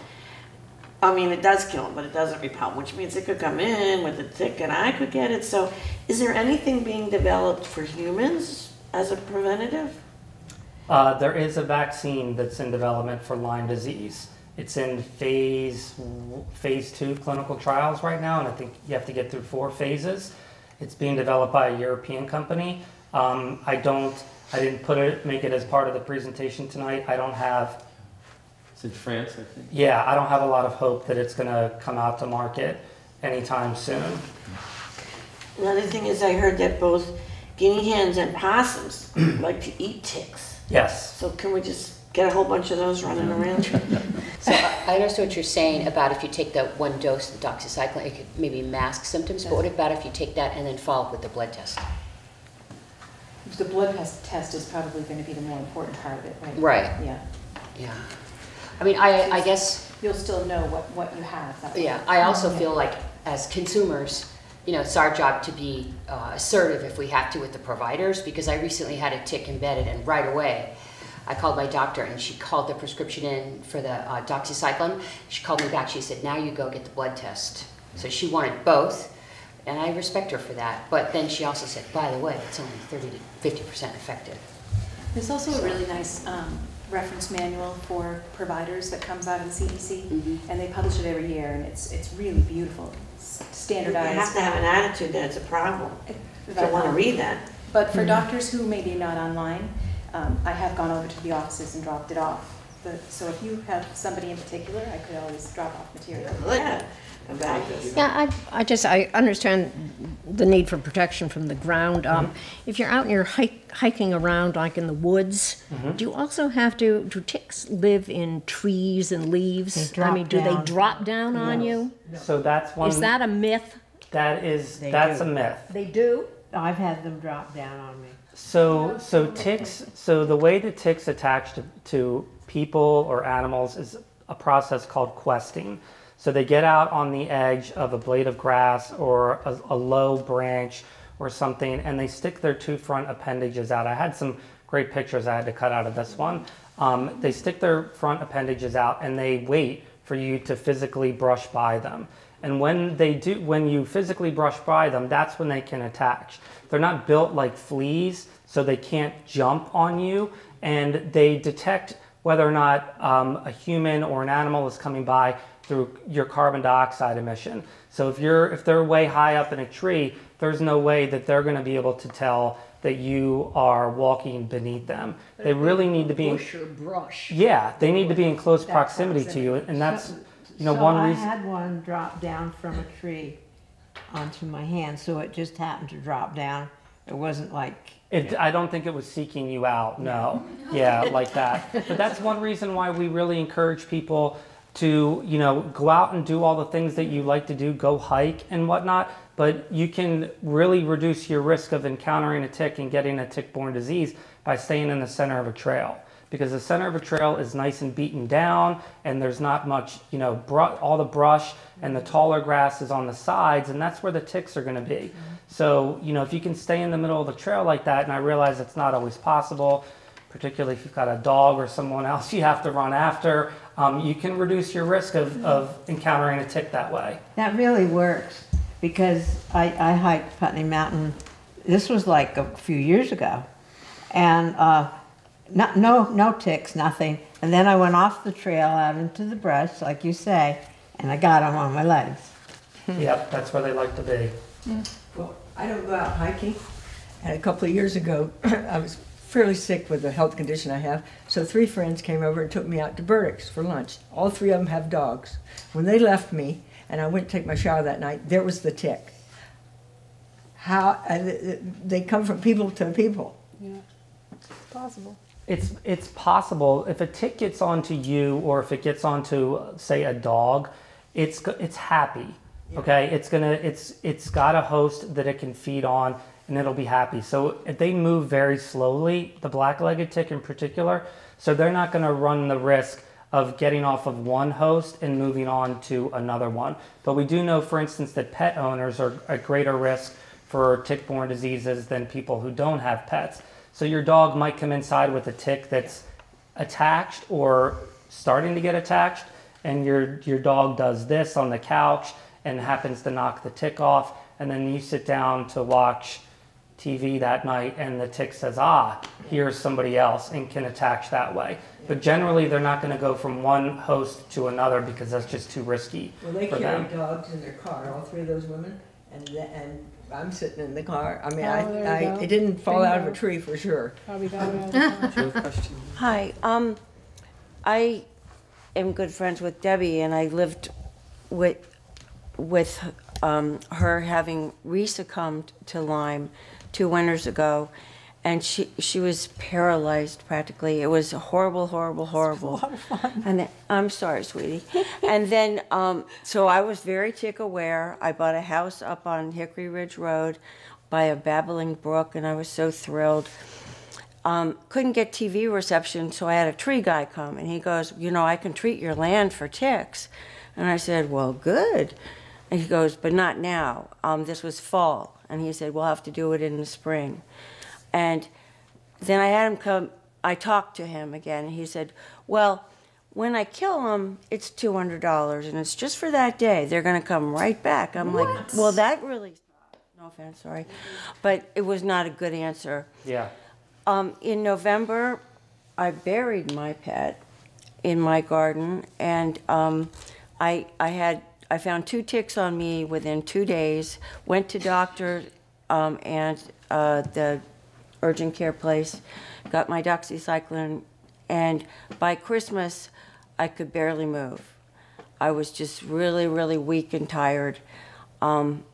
I mean, it does kill them, but it doesn't repel, which means it could come in with a tick and I could get it. So, is there anything being developed for humans as a preventative? Uh, there is a vaccine that's in development for Lyme disease. It's in phase phase two clinical trials right now, and I think you have to get through four phases. It's being developed by a European company. Um, I don't, I didn't put it, make it as part of the presentation tonight. I don't have, It's in France, I think. yeah, I don't have a lot of hope that it's going to come out to market anytime soon. Another thing is, I heard that both guinea hens and possums like to eat ticks. Yes. So, can we just get a whole bunch of those running around? So I I understand what you're saying about if you take the one dose of doxycycline, it could maybe mask symptoms, but what about if you take that and then follow up with the blood test? The blood test test is probably going to be the more important part of it, right? Right. Yeah. Yeah. I mean, I, I guess, You'll still know what, what you have. that way. yeah, I also feel like as consumers, you know, it's our job to be uh, assertive if we have to with the providers, because I recently had a tick embedded and right away, I called my doctor and she called the prescription in for the uh, doxycycline. She called me back, she said, now you go get the blood test. So she wanted both, and I respect her for that. But then she also said, by the way, it's only 30 to 50% effective. There's also a really nice um, reference manual for providers that comes out of the CDC, Mhm. and they publish it every year, and it's, it's really beautiful. It's standardized. You have to have an attitude that it's a problem. It- I want to read that. But for doctors who maybe not online, um, I have gone over to the offices and dropped it off. But, so if you have somebody in particular, I could always drop off material. Yeah, about this. Yeah, I, I just, I understand the need for protection from the ground. Um, If you're out and you're hike, hiking around, like in the woods, do you also have to, do ticks live in trees and leaves? I mean, drop do they drop down on you? So that's one. Is that a myth? that is They that's do. a myth. They do? I've had them drop down on me. So, so ticks, so the way that ticks attach to, to people or animals is a process called questing. So they get out on the edge of a blade of grass or a, a low branch or something and they stick their two front appendages out. I had some great pictures I had to cut out of this one. Um, they stick their front appendages out and they wait for you to physically brush by them. And when they do, when you physically brush by them, that's when they can attach. They're not built like fleas, so they can't jump on you, and they detect whether or not um, a human or an animal is coming by through your carbon dioxide emission. So if you're if they're way high up in a tree, there's no way that they're going to be able to tell that you are walking beneath them. They really need to be in, brush? yeah, they need to be in close That proximity to you, and that's you know so one I reason. I had one drop down from a tree onto my hand, so it just happened to drop down. It wasn't like It, I don't think it was seeking you out. No, yeah, like that. But that's one reason why we really encourage people to, you know, go out and do all the things that you like to do, go hike and whatnot. But you can really reduce your risk of encountering a tick and getting a tick-borne disease by staying in the center of a trail. Because the center of a trail is nice and beaten down, and there's not much, you know, all the brush and the taller grass is on the sides, and that's where the ticks are going to be. Mm-hmm. So, you know, if you can stay in the middle of the trail like that, and I realize it's not always possible, particularly if you've got a dog or someone else you have to run after, um, you can reduce your risk of, of encountering a tick that way. that really works because I, I hiked Putney Mountain. This was like a few years ago, and uh, no, no, no ticks, nothing. And then I went off the trail out into the brush, like you say, and I got them on my legs. Yep, that's where they like to be. Well, I don't go out hiking, and a couple of years ago, I was fairly sick with the health condition I have. So three friends came over and took me out to Burdick's for lunch. All three of them have dogs. When they left me, and I went to take my shower that night, there was the tick. How uh, they come from people to people. Yeah, it's possible. It's it's possible if a tick gets onto you or if it gets onto say a dog, it's it's happy. Okay, it's gonna it's it's got a host that it can feed on and it'll be happy. So if they move very slowly, the black-legged tick in particular, so they're not gonna run the risk of getting off of one host and moving on to another one. But we do know, for instance, that pet owners are at greater risk for tick-borne diseases than people who don't have pets. So your dog might come inside with a tick that's attached or starting to get attached, and your your dog does this on the couch and happens to knock the tick off, and then you sit down to watch TV that night, and the tick says, "Ah, here's somebody else," and can attach that way. But generally, they're not going to go from one host to another because that's just too risky Well, they for carry them. dogs in their car, all three of those women, and the, and I'm sitting in the car. I mean, Oh, there I, I it didn't fall out of a tree for sure. Probably got out of the car. Hi, um, I am good friends with Debbie, and I lived with with um, her having re-succumbed to Lyme two winters ago, and she she was paralyzed practically. It was horrible, horrible, horrible. And then, I'm sorry, sweetie. and then, um, so I was very tick aware. I bought a house up on Hickory Ridge Road by a babbling brook, and I was so thrilled um, couldn't get TV reception, so I had a tree guy come, and he goes, "You know, I can treat your land for ticks." And I said, "Well, good." And he goes, "But not now. Um, this was fall." And he said, "We'll have to do it in the spring." And then I had him come. I talked to him again, and he said, "Well." When I kill them, it's two hundred dollars, and it's just for that day. They're going to come right back. I'm like, well, that really, no offense, sorry, but it was not a good answer. Yeah. Um, in November, I buried my pet in my garden, and um, I I had I found two ticks on me within two days. Went to doctor um, and uh, the urgent care place, got my doxycycline, and by Christmas, I could barely move. I was just really really weak and tired. Um,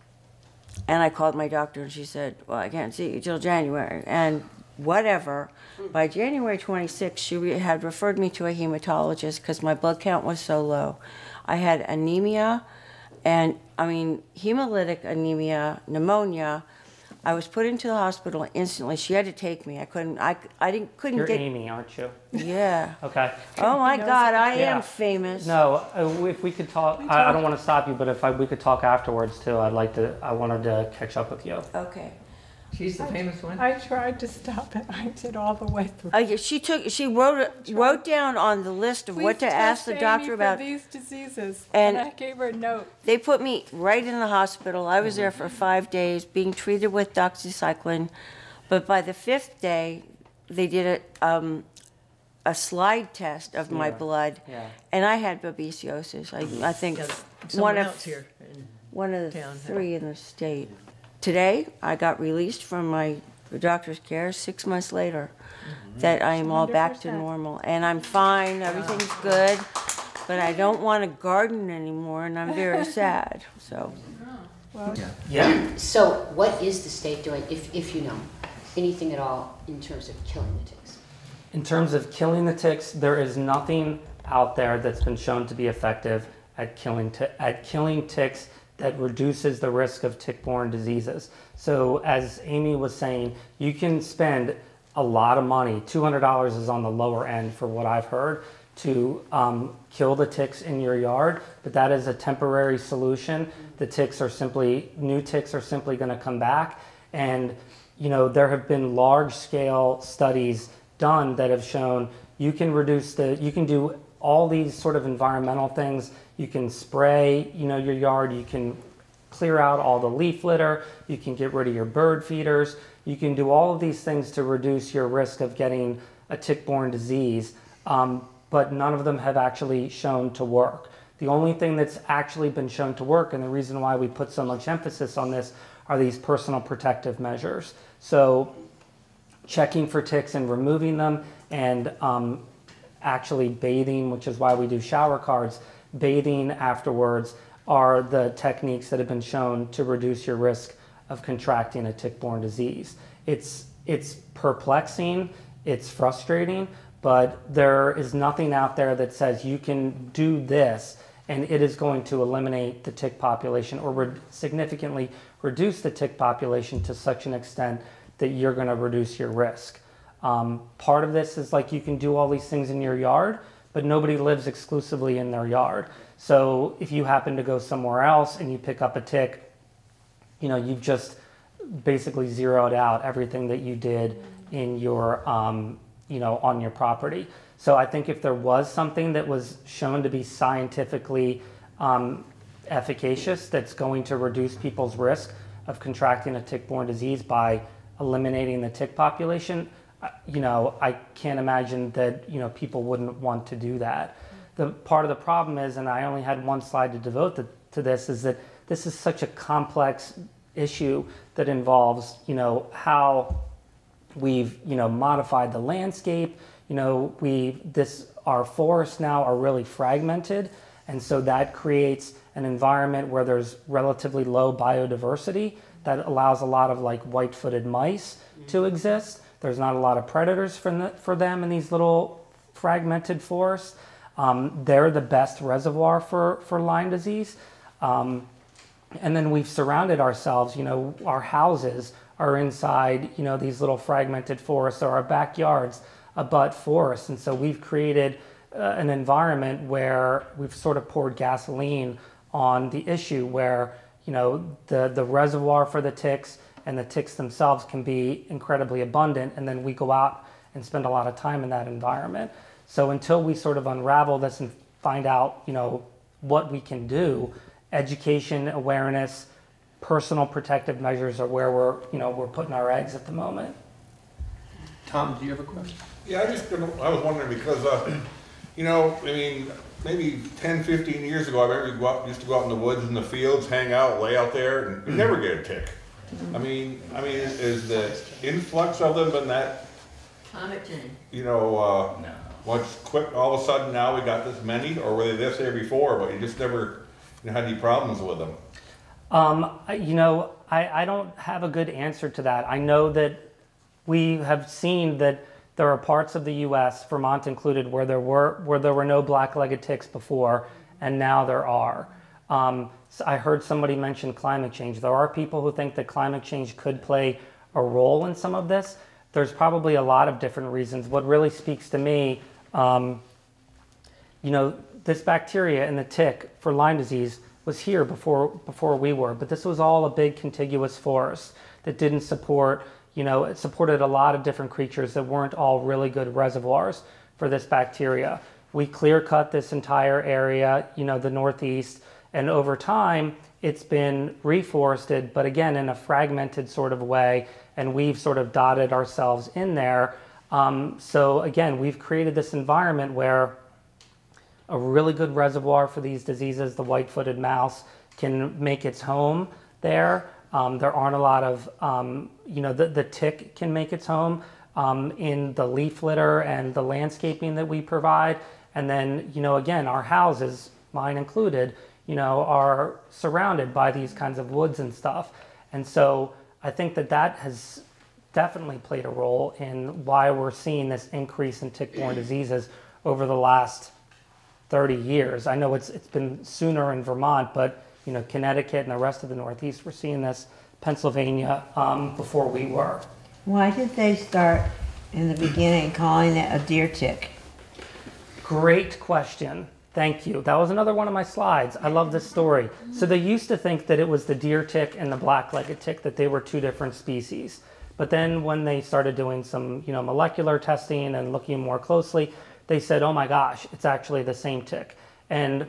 and I called my doctor, and she said, "Well, I can't see you till January." And whatever. By January 26th, she had referred me to a hematologist because my blood count was so low. I had anemia, and I mean hemolytic anemia, pneumonia. I was put into the hospital instantly. She had to take me. I couldn't. I, I didn't couldn't You're get. Amy, aren't you? Yeah. Okay. Oh my God! I Yeah. am famous. No, uh, if we could talk, I, I don't want to stop you, but if I, we could talk afterwards too, I'd like to. I wanted to catch up with you. Okay. She's the famous one. I tried to stop it. I did all the way through. Uh, yeah, she took. She wrote wrote down on the list of what to ask the test doctor Amy about. for these diseases. And- And I gave her a note. They put me right in the hospital. I was there for five days being treated with doxycycline. But by the fifth day, they did a, um, a slide test of my Yeah. blood. Yeah. And I had babesiosis. I, I think Yeah, one of, here. in- one of the town had- three in the state. Today, I got released from my doctor's care six months later. Mm-hmm. That I am all back to normal. And I'm fine, everything's ah. good. But I don't want to garden anymore, and I'm very sad. So. Yeah. So what is the state doing, if, if you know, anything at all in terms of killing the ticks? In terms of killing the ticks, there is nothing out there that's been shown to be effective at killing ti- at killing ticks that reduces the risk of tick-borne diseases. So, as Amy was saying, you can spend a lot of money. Two hundred dollars is on the lower end for what I've heard to um, kill the ticks in your yard, but that is a temporary solution. The ticks are simply new ticks are simply going to come back, and you know there have been large-scale studies done that have shown you can reduce the you can do all these sort of environmental things. You can spray, you know, your yard. You can clear out all the leaf litter. You can get rid of your bird feeders. You can do all of these things to reduce your risk of getting a tick-borne disease, um, but none of them have actually shown to work. The only thing that's actually been shown to work, and the reason why we put so much emphasis on this, are these personal protective measures. So, checking for ticks and removing them, and um, actually bathing, which is why we do shower cards, bathing afterwards are the techniques that have been shown to reduce your risk of contracting a tick-borne disease. It's, it's perplexing, it's frustrating, but there is nothing out there that says you can do this and it is going to eliminate the tick population or re- significantly reduce the tick population to such an extent that you're going to reduce your risk. Um, part of this is like you can do all these things in your yard, but nobody lives exclusively in their yard. So if you happen to go somewhere else and you pick up a tick, you know, you've just basically zeroed out everything that you did in your, um, you know, on your property. So I think if there was something that was shown to be scientifically um, efficacious that's going to reduce people's risk of contracting a tick-borne disease by eliminating the tick population, you know, I can't imagine that, you know, people wouldn't want to do that. The part of the problem is, and I only had one slide to devote to, to this, is that this is such a complex issue that involves, you know, how we've, you know, modified the landscape. You know, we this our forests now are really fragmented, and so that creates an environment where there's relatively low biodiversity that allows a lot of like white-footed mice to mm-hmm. exist. There's not a lot of predators for, the, for them in these little fragmented forests. Um, they're the best reservoir for, for Lyme disease. Um, and then we've surrounded ourselves, you know, our houses are inside, you know, these little fragmented forests or our backyards abut forests. And so we've created uh, an environment where we've sort of poured gasoline on the issue where, you know, the, the reservoir for the ticks and the ticks themselves can be incredibly abundant. And then we go out and spend a lot of time in that environment. So until we sort of unravel this and find out, you know, what we can do, education, awareness, personal protective measures are where we're, you know, we're putting our eggs at the moment. Tom, do you have a question? Yeah, I just, I was wondering because, uh, you know, I mean, maybe 10, 15 years ago, I remember you go out, used to go out in the woods and the fields, hang out, lay out there, and you never get a tick. I mean, I mean, is, is the influx of them been that, Climate change. you know, uh, once quick, all of a sudden now we got this many, or were they this there before, but you just never you know, had any problems with them? Um, I- you know, I, I don't have a good answer to that. I know that we have seen that there are parts of the U.S., Vermont included, where there were where there were no black-legged ticks before, and now there are. Um, so I heard somebody mention climate change. There are people who think that climate change could play a role in some of this. There's probably a lot of different reasons. What really speaks to me, um, you know, this bacteria in the tick for Lyme disease was here before before we were, but this was all a big contiguous forest that didn't support, you know, it supported a lot of different creatures that weren't all really good reservoirs for this bacteria. We clear cut this entire area, you know, the northeast, and over time it's been reforested, but again in a fragmented sort of way, and we've sort of dotted ourselves in there. Um, so again, we've created this environment where a really good reservoir for these diseases. The white-footed mouse can make its home there. Um, there aren't a lot of, um, you know, the, the tick can make its home um, in the leaf litter and the landscaping that we provide. And then, you know, again, our houses, mine included, you know, are surrounded by these kinds of woods and stuff. And so I think that that has definitely played a role in why we're seeing this increase in tick-borne diseases over the last 30 years. I know it's it's been sooner in Vermont, but you know Connecticut and the rest of the Northeast, we're seeing this. Pennsylvania um, before we were. Why did they start in the beginning calling it a deer tick? Great question. Thank you. That was another one of my slides. I love this story. So they used to think that it was the deer tick and the black-legged tick that they were two different species. But then when they started doing some, you know, molecular testing and looking more closely, they said, "Oh my gosh, it's actually the same tick." And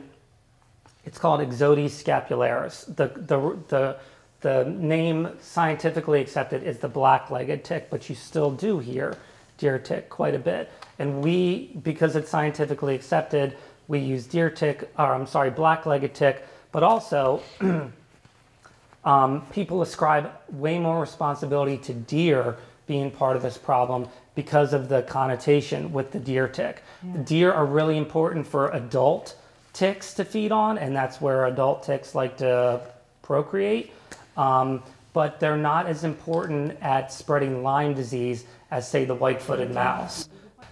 it's called Ixodes scapularis. The the the the name scientifically accepted is the black-legged tick, but you still do hear deer tick quite a bit. And we, because it's scientifically accepted, we use deer tick, or I'm sorry, black-legged tick, but also um, people ascribe way more responsibility to deer being part of this problem because of the connotation with the deer tick. Deer are really important for adult ticks to feed on, and that's where adult ticks like to procreate. Um, but they're not as important at spreading Lyme disease as, say, the white-footed mouse.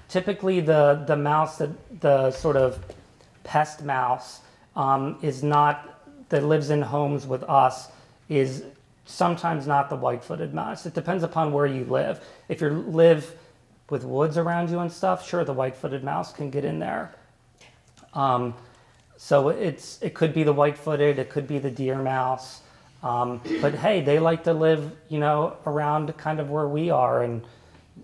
Typically, the the mouse that the sort of pest mouse um, is not that lives in homes with us is sometimes not the white-footed mouse. It depends upon where you live. If you live with woods around you and stuff, sure, the white-footed mouse can get in there. Um, so it's it could be the white-footed, it could be the deer mouse. Um, but hey, they like to live, you know, around kind of where we are and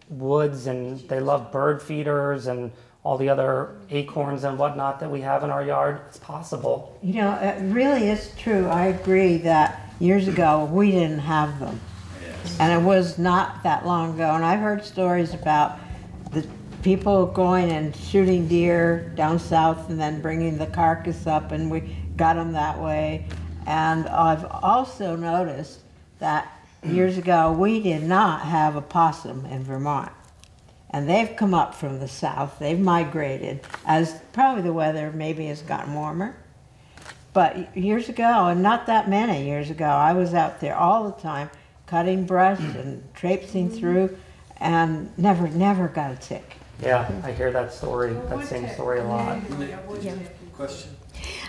woods, and they love bird feeders and all the other acorns and whatnot that we have in our yard. It's possible. You know, it really is true. I agree that years ago we didn't have them. And it was not that long ago. And I've heard stories about the people going and shooting deer down south and then bringing the carcass up, and we got them that way. And I've also noticed that years ago we did not have a possum in Vermont. And they've come up from the south, they've migrated as probably the weather maybe has gotten warmer. But years ago, and not that many years ago, I was out there all the time cutting brush and traipsing through and never, never got a tick. Yeah, I hear that story, that same story a lot. Question?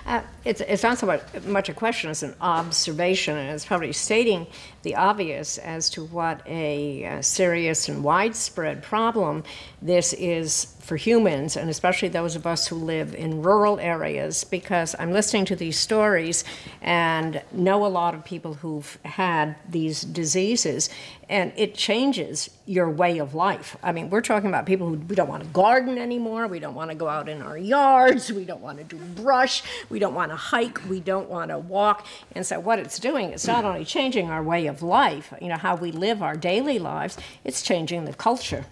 Uh, It's, it's not so much, a question as an observation, and it's probably stating the obvious as to what a uh, serious and widespread problem this is for humans, and especially those of us who live in rural areas, because I'm listening to these stories and know a lot of people who've had these diseases, and it changes your way of life. I mean, we're talking about people who we don't want to garden anymore, we don't want to go out in our yards, we don't want to do brush, we don't want to hike, we don't want to walk. And so, what it's doing, it's not only changing our way of life, you know, how we live our daily lives, it's changing the culture.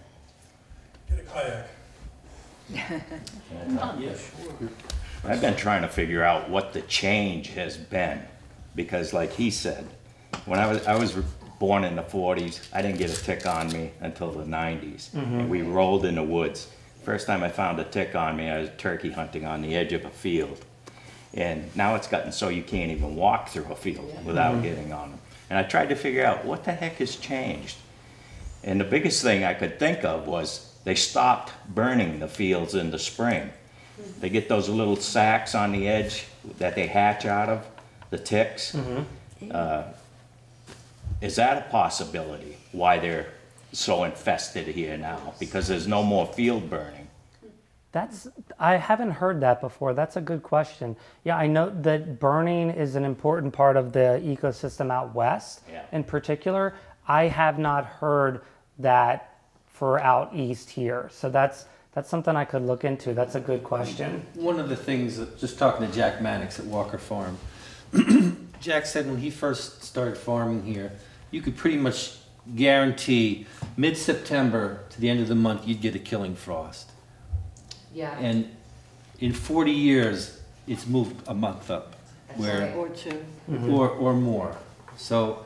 Get a kayak. I've been trying to figure out what the change has been, because like he said, when I was, I was born in the forties, I didn't get a tick on me until the 90s mm-hmm. And we rolled in the woods. First time I found a tick on me, I was turkey hunting on the edge of a field. And now it's gotten so you can't even walk through a field without getting on them. And I tried to figure out what the heck has changed. And the biggest thing I could think of was they stopped burning the fields in the spring. They get those little sacks on the edge that they hatch out of, the ticks. Uh, Is that a possibility, why they're so infested here now? Because there's no more field burning. That's I haven't heard that before. That's a good question. Yeah, I know that burning is an important part of the ecosystem out west Yeah. in particular. I have not heard that for out east here. So that's that's something I could look into. That's a good question. One of the things, that- just talking to Jack Manix at Walker Farm, Jack said when he first started farming here, you could pretty much guarantee mid-September to the end of the month, you'd get a killing frost. Yeah. And in 40 years, it's moved a month up, where Or two. Mm-hmm. or or more. So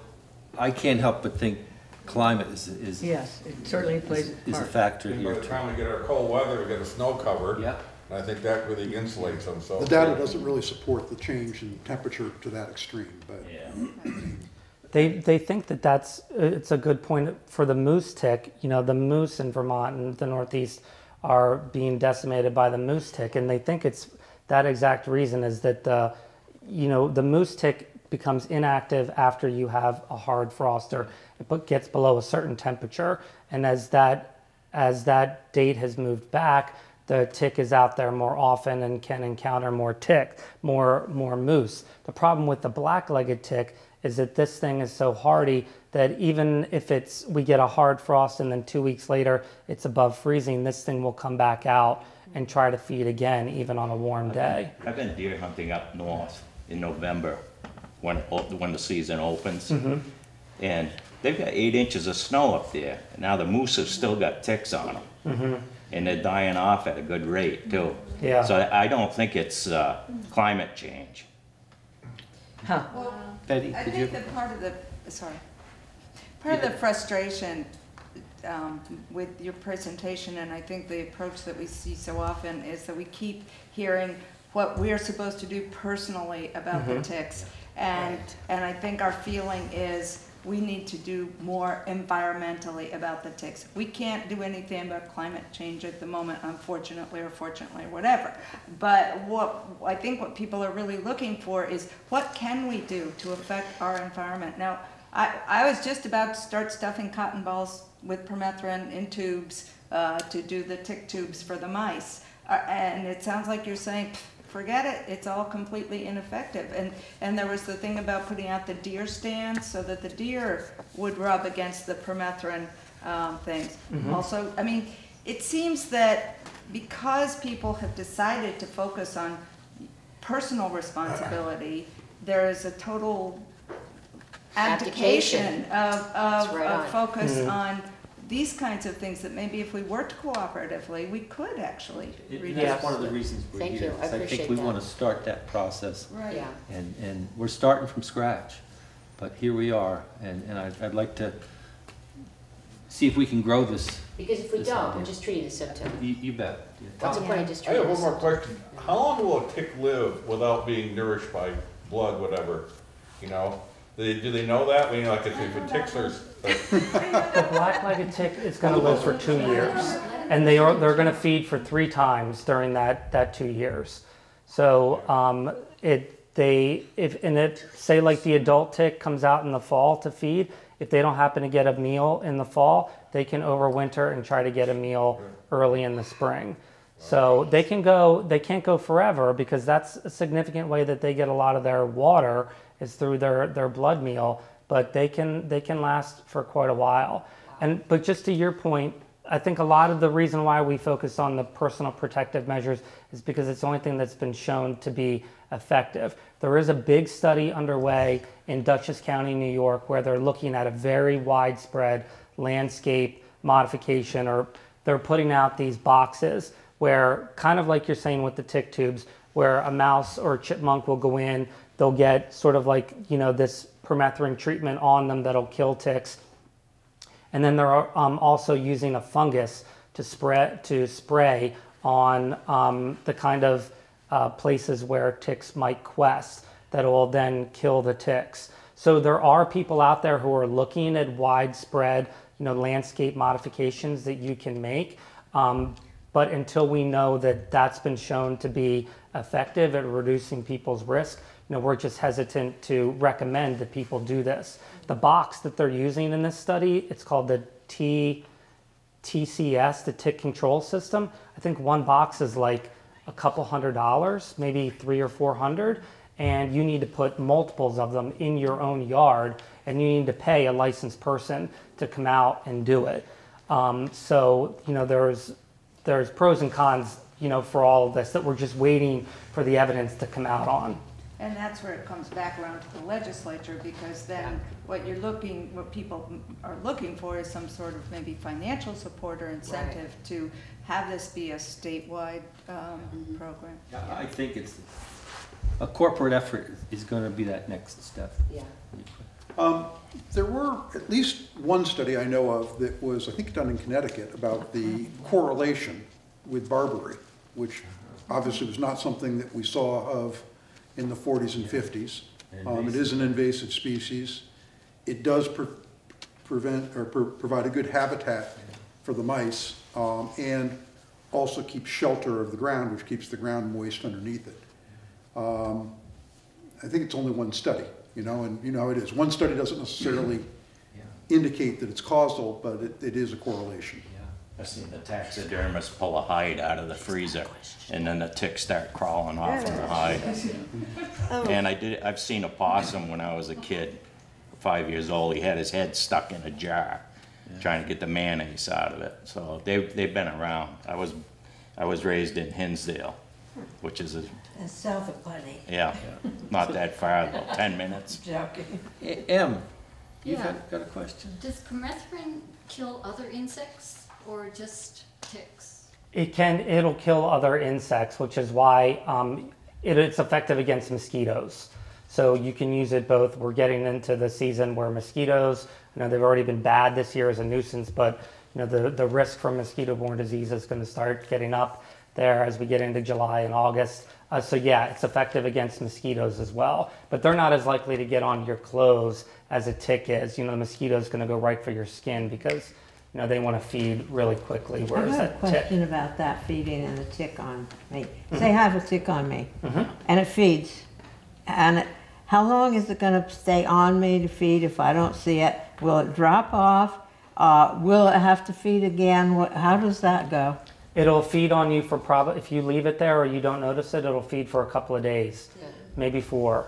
I can't help but think climate is is Yes, it certainly plays is, a is a part. factor And by here the too. time we get our cold weather, we get a snow cover. Yeah. And I think that really insulates them, so. The data doesn't really support the change in temperature to that extreme, but Yeah. They they think that that's it's a good point for the moose tick. You know, the moose in Vermont and the Northeast are being decimated by the moose tick, and they think it's that exact reason is that the you know the moose tick becomes inactive after you have a hard frost or it gets below a certain temperature, and as that as that date has moved back, the tick is out there more often and can encounter more tick, more more moose. The problem with the black-legged tick is that this thing is so hardy that even if it's we get a hard frost and then two weeks later it's above freezing, this thing will come back out and try to feed again, even on a warm day. I've been deer hunting up north in November when, when the season opens. And they've got eight inches of snow up there, now the moose have still got ticks on them. Mhm. And they're dying off at a good rate too. Yeah. So I I don't think it's, uh, climate change. Well, Betty, I could you? think that part of the, sorry, part of the frustration um, with your presentation, and I think the approach that we see so often, is that we keep hearing what we're supposed to do personally about the Mhm. ticks. And, and I think our feeling is, we need to do more environmentally about the ticks. We can't do anything about climate change at the moment, unfortunately, or fortunately, or whatever. But what, I think what people are really looking for is, what can we do to affect our environment? Now, I, I was just about to start stuffing cotton balls with permethrin in tubes uh, to do the tick tubes for the mice. Uh, and it sounds like you're saying, "Pff, forget it, it's all completely ineffective. And, and there was the thing about putting out the deer stands so that the deer would rub against the permethrin um, things. Mhm. Also, I mean, it seems that because people have decided to focus on personal responsibility, there is a total abdication Abdication. of, of, right of on. focus Mhm. on these kinds of things that maybe if we worked cooperatively, we could actually And reduce. that's one of the reasons we're Thank here. you. I is appreciate think we that. want to start that process. Right. Yeah. And, and we're starting from scratch, but here we are, and, and I'd, I'd like to see if we can grow this. Because if we This don't, idea. we're just treating the symptom. You, you bet. What's the point of just I have treating one the more symptom? question. How long will a tick live without being nourished by blood, whatever? You know, they, do they know that? I mean, like if, if a tick's are, The black-legged tick is going to live for two years, and they are they're going to feed for three times during that that two years. So um, it they if and it say like the adult tick comes out in the fall to feed. If they don't happen to get a meal in the fall, they can overwinter and try to get a meal early in the spring. So they can go they can't go forever because that's a significant way that they get a lot of their water is through their their blood meal but they can they can last for quite a while. And but just to your point, I think a lot of the reason why we focus on the personal protective measures is because it's the only thing that's been shown to be effective. There is a big study underway in Dutchess County, New York, where they're looking at a very widespread landscape modification, or they're putting out these boxes where, kind of like you're saying with the tick tubes, where a mouse or chipmunk will go in, they'll get sort of like, you know, this permethrin treatment on them that'll kill ticks. And then they're um, also using a fungus to spray, to spray on um, the kind of uh, places where ticks might quest that will then kill the ticks. So there are people out there who are looking at widespread, you know, landscape modifications that you can make. Um, but until we know that that's been shown to be effective at reducing people's risk, you know, we're just hesitant to recommend that people do this. The box that they're using in this study, it's called the T, TCS, the Tick Control System. I think one box is like a couple hundred dollars, maybe three or four hundred, and you need to put multiples of them in your own yard, and you need to pay a licensed person to come out and do it. Um, so, you know, there's there's pros and cons, you know, for all of this that we're just waiting for the evidence to come out on. And that's where it comes back around to the legislature, because then what you're looking, what people are looking for is some sort of maybe financial support or incentive to have this be a statewide um, program. I think it's, a corporate effort is going to be that next step. Yeah. Um, There were at least one study I know of that was, I think, done in Connecticut about the correlation with barberry, which obviously was not something that we saw of in the 40s and 50s. Um, It is an invasive species. It does pre- prevent, or pro- provide a good habitat for the mice, um, and also keeps shelter of the ground, which keeps the ground moist underneath it. Um, I think it's only one study, you know, and you know how it is. One study doesn't necessarily indicate that it's causal, but it, it is a correlation. I've seen the taxidermist pull a hide out of the freezer, and then the ticks start crawling off of the hide. Oh. And I did, I've seen a possum when I was a kid, five years old, he had his head stuck in a jar, trying to get the mayonnaise out of it, so they've, they've been around. I was, I was raised in Hinsdale, hmm. which is a, And south of Putney. yeah, not that far though, ten minutes. Joking. A- Em, you've Yeah. had, got a question? Does permethrin kill other insects or just ticks? It can, it'll kill other insects, which is why um, it, it's effective against mosquitoes. So you can use it both. We're getting into the season where mosquitoes, you know, they've already been bad this year as a nuisance, but you know, the, the risk from mosquito-borne disease is going to start getting up there as we get into July and August. Uh, so yeah, it's effective against mosquitoes as well, but they're not as likely to get on your clothes as a tick is. You know, the mosquito's going to go right for your skin because you know they want to feed really quickly, I have a that tick. question about that feeding and the tick on me. Say I have a tick on me, Mhm. and it feeds, and it, how long is it going to stay on me to feed if I don't see it? Will it drop off? Uh, will it have to feed again? What, how does that go? It'll feed on you for probably if you leave it there or you don't notice it. It'll feed for a couple of days, maybe four,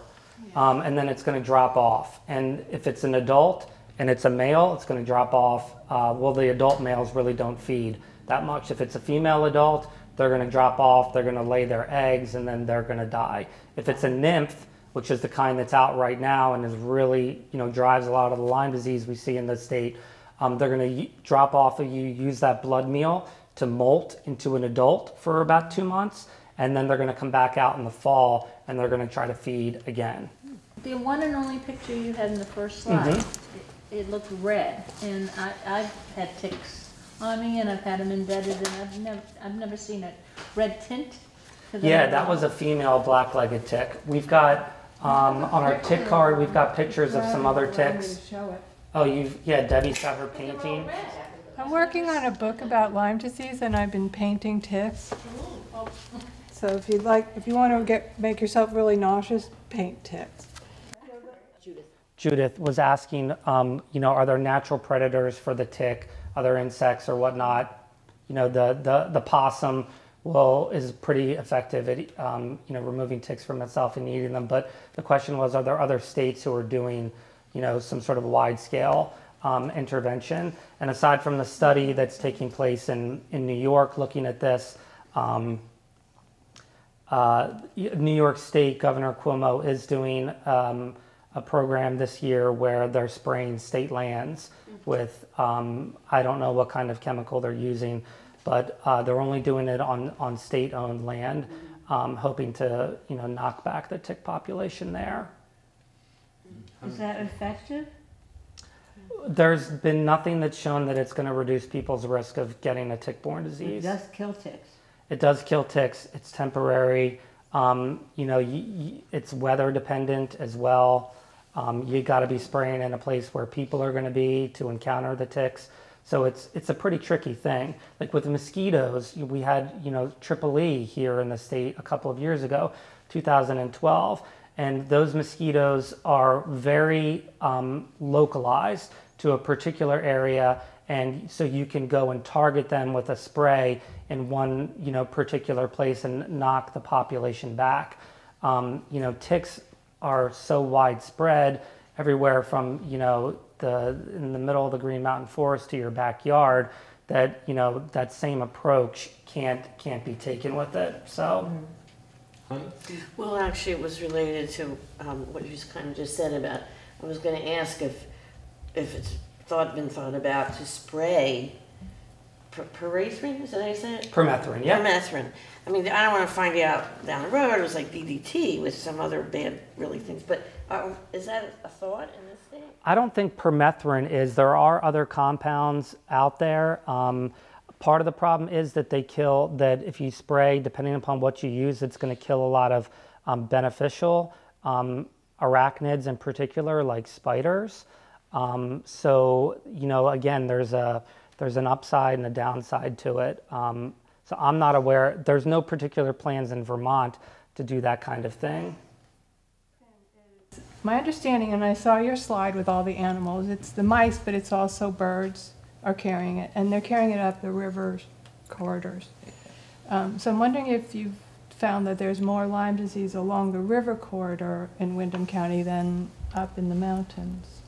um, and then it's going to drop off. And if it's an adult and it's a male, it's going to drop off. Uh, well, the adult males really don't feed that much. If it's a female adult, they're going to drop off. They're going to lay their eggs and then they're going to die. If it's a nymph, which is the kind that's out right now and is really you know drives a lot of the Lyme disease we see in the state, um, they're going to drop off of you, use that blood meal to molt into an adult for about two months, and then they're going to come back out in the fall and they're going to try to feed again. The one and only picture you had in the first slide, Mhm. it, it looked red, and I, I've had ticks on me, and I've had them embedded, and I've never, I've never seen a red tint. to them Yeah, that was a female black-legged tick. We've got um, on our tick card, we've got pictures of some other ticks. Show it. Oh, you've yeah, Debbie's got her painting. I'm working on a book about Lyme disease and I've been painting ticks. So if you'd like, if you want to get, make yourself really nauseous, paint ticks. Judith was asking, um, you know, are there natural predators for the tick, other insects or whatnot? You know, the, the, the possum will is pretty effective at um, you know removing ticks from itself and eating them. But the question was, are there other states who are doing, you know, some sort of wide scale um, intervention? And aside from the study that's taking place in in New York, looking at this. Um, uh, New York State Governor Cuomo is doing um, a program this year where they're spraying state lands with um, I don't know what kind of chemical they're using, but uh, they're only doing it on on state-owned land, um, hoping to you know knock back the tick population there. Is that effective? There's been nothing that's shown that it's going to reduce people's risk of getting a tick-borne disease. It does kill ticks. It does kill ticks. It's temporary. Um, you know, y y it's weather dependent as well. Um, you got to be spraying in a place where people are going to be to encounter the ticks. So it's it's a pretty tricky thing. Like with mosquitoes, we had you know triple E here in the state a couple of years ago, 2012, and those mosquitoes are very um, localized to a particular area, and so you can go and target them with a spray in one you know particular place and knock the population back. Um, you know, ticks are so widespread everywhere from you know the in the middle of the Green Mountain Forest to your backyard that you know that same approach can't can't be taken with it. So. Well, actually, it was related to um, what you just kind of just said about, I was going to ask if, if it's thought, been thought about to spray per- permethrin, is that how you say it? Permethrin, yeah. Permethrin. I mean, I don't want to find out down the road, it was like DDT with some other bad, really things, but uh, is that a thought in this thing? I don't think permethrin is. There are other compounds out there. Um, part of the problem is that they kill, that if you spray, depending upon what you use, it's going to kill a lot of um, beneficial um, arachnids in particular, like spiders. Um, so, you know, again, there's a there's an upside and a downside to it. Um, so I'm not aware. There's no particular plans in Vermont to do that kind of thing. My understanding, and I saw your slide with all the animals, it's the mice, but it's also birds are carrying it, and they're carrying it up the river corridors. Um, so I'm wondering if you've found that there's more Lyme disease along the river corridor in Windham County than up in the mountains.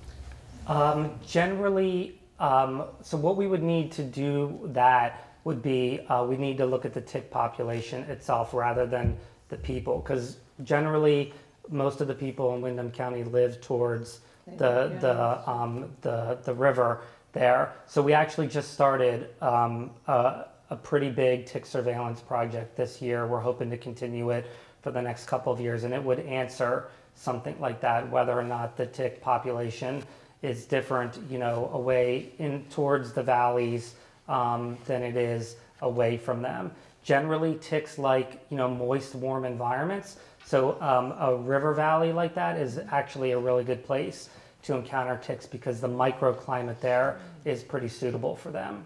Um, generally, um, so what we would need to do that would be uh, we need to look at the tick population itself rather than the people, because generally most of the people in Windham County live towards the the um, the the river there. So we actually just started um, a, a pretty big tick surveillance project this year. We're hoping to continue it for the next couple of years, and it would answer something like that, whether or not the tick population is different, you know, away in towards the valleys um, than it is away from them. Generally, ticks like you know moist, warm environments. So um, a river valley like that is actually a really good place to encounter ticks because the microclimate there is pretty suitable for them.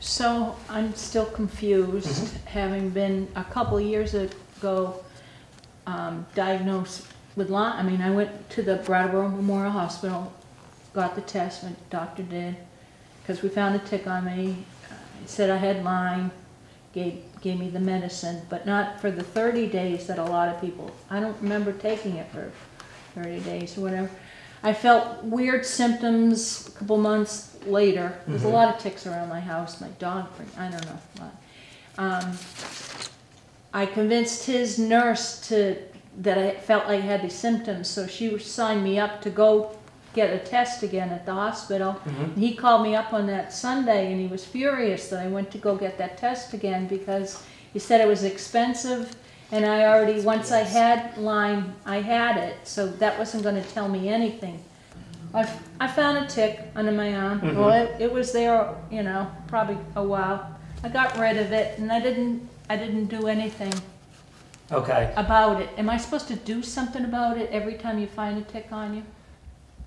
So I'm still confused, having been a couple of years ago um, diagnosed with. I mean, I went to the Brattleboro Memorial Hospital, got the test, my doctor did, because we found a tick on me. It said I had Lyme, gave, gave me the medicine, but not for the 30 days that a lot of people, I don't remember taking it for 30 days or whatever. I felt weird symptoms a couple months later. There's a Mhm. lot of ticks around my house. My dog, I don't know. Um, I convinced his nurse to that I felt like I had these symptoms, so she signed me up to go get a test again at the hospital. Mhm. He called me up on that Sunday, and he was furious that I went to go get that test again because he said it was expensive, and I already once I had Lyme, I had it, so that wasn't going to tell me anything. I, I found a tick under my arm. Mhm. Well, it, it was there, you know, probably a while. I got rid of it, and I didn't. I didn't do anything Okay. about it. Am I supposed to do something about it every time you find a tick on you?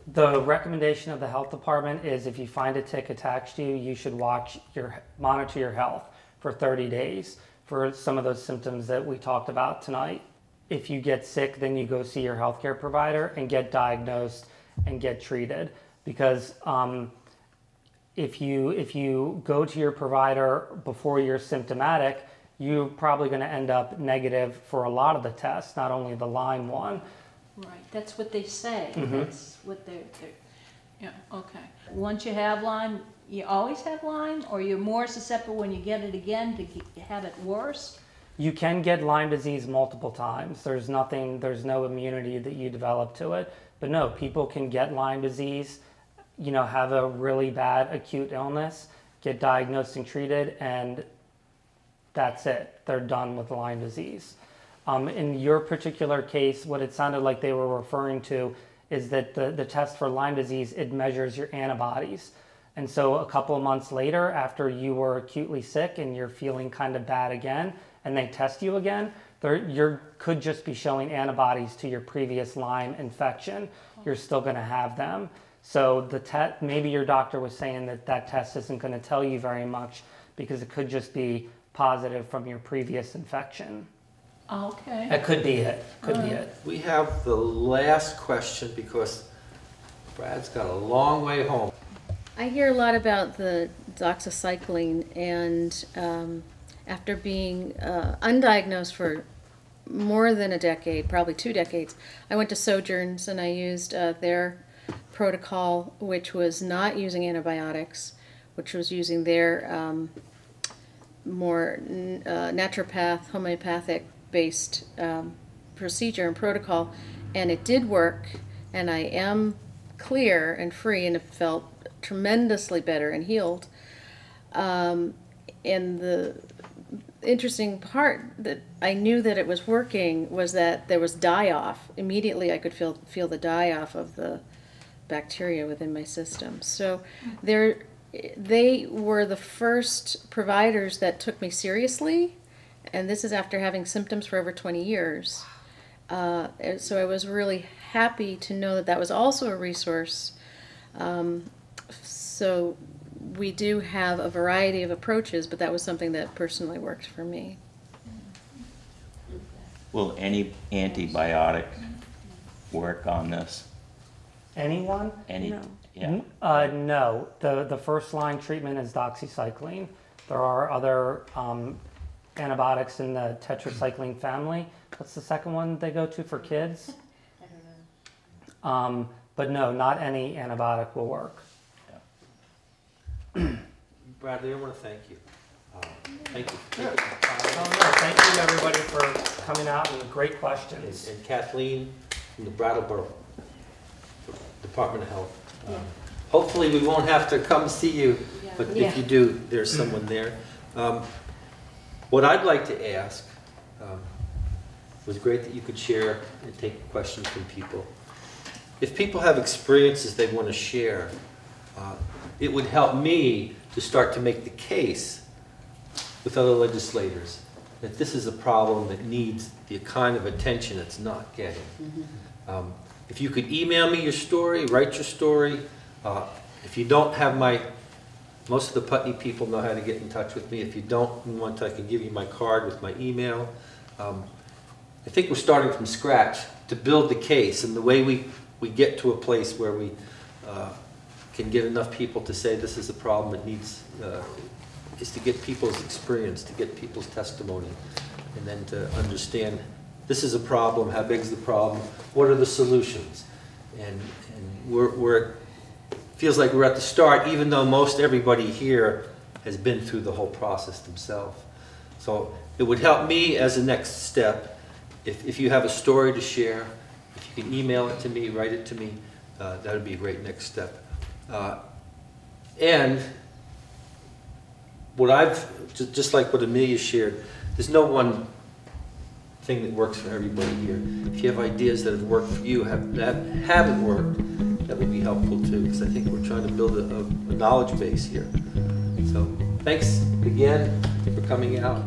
The recommendation of the health department is if you find a tick attached to you, you should watch your monitor your health for 30 days for some of those symptoms that we talked about tonight. If you get sick, then you go see your healthcare provider and get diagnosed and get treated because um, if you if you go to your provider before you're symptomatic, you're probably going to end up negative for a lot of the tests, not only the Lyme one. Right, that's what they say. Mhm. That's what they're, they're, yeah, okay. Once you have Lyme, you always have Lyme, or you're more susceptible when you get it again to have it worse? You can get Lyme disease multiple times. There's nothing, there's no immunity that you develop to it. But no, people can get Lyme disease, you know, have a really bad acute illness, get diagnosed and treated, and that's it. They're done with Lyme disease. Um, in your particular case, what it sounded like they were referring to is that the, the test for Lyme disease, it measures your antibodies. And so a couple of months later, after you were acutely sick and you're feeling kind of bad again, and they test you again, you could just be showing antibodies to your previous Lyme infection. You're still going to have them. So the te- maybe your doctor was saying that that test isn't going to tell you very much because it could just be positive from your previous infection. Okay. That could be it. Could be it. We have the last question because Brad's got a long way home. I hear a lot about the doxycycline, and um, after being uh, undiagnosed for more than a decade, probably two decades, I went to Sojourns and I used uh, their protocol, which was not using antibiotics, which was using their um, more uh, naturopath, homeopathic based um, procedure and protocol, and it did work, and I am clear and free and it felt tremendously better and healed. Um, and the interesting part that I knew that it was working was that there was die off. Immediately, I could feel feel the die off of the bacteria within my system. So there, they were the first providers that took me seriously, and this is after having symptoms for over 20 years. Uh, so I was really happy to know that that was also a resource. Um, so we do have a variety of approaches, but that was something that personally worked for me. Will any antibiotic work on this? Anyone? Any? No. Yeah. Uh, no. The, the first line treatment is doxycycline. There are other um, antibiotics in the tetracycline family. What's the second one they go to for kids? Um, but no, not any antibiotic will work. Bradley, I want to thank you. Uh, Thank you. Sure. Thank you. Thank you everybody for coming out and great And questions. and Kathleen from the Brattleboro Department of Health. Um, Hopefully, we won't have to come see you, but if you do, there's someone there. Um, What I'd like to ask, um, was great that you could share and take questions from people. If people have experiences they want to share, uh, it would help me to start to make the case with other legislators that this is a problem that needs the kind of attention it's not getting. Um, If you could email me your story, write your story. Uh, If you don't have my, most of the Putney people know how to get in touch with me. If you don't want, I can give you my card with my email. Um, I think we're starting from scratch to build the case, and the way we, we get to a place where we uh, can get enough people to say this is a problem that needs, uh, is to get people's experience, to get people's testimony, and then to understand, this is a problem, how big is the problem, what are the solutions? And, and we're, we're, feels like we're at the start, even though most everybody here has been through the whole process themselves. So it would help me as a next step, if, if you have a story to share, if you can email it to me, write it to me, uh, that would be a great next step. Uh, and what I've, just like what Amelia shared, there's no one thing that works for everybody here. If you have ideas that have worked for you, have, that haven't worked, that would be helpful too, because I think we're trying to build a, a- knowledge base here. So, thanks again for coming out.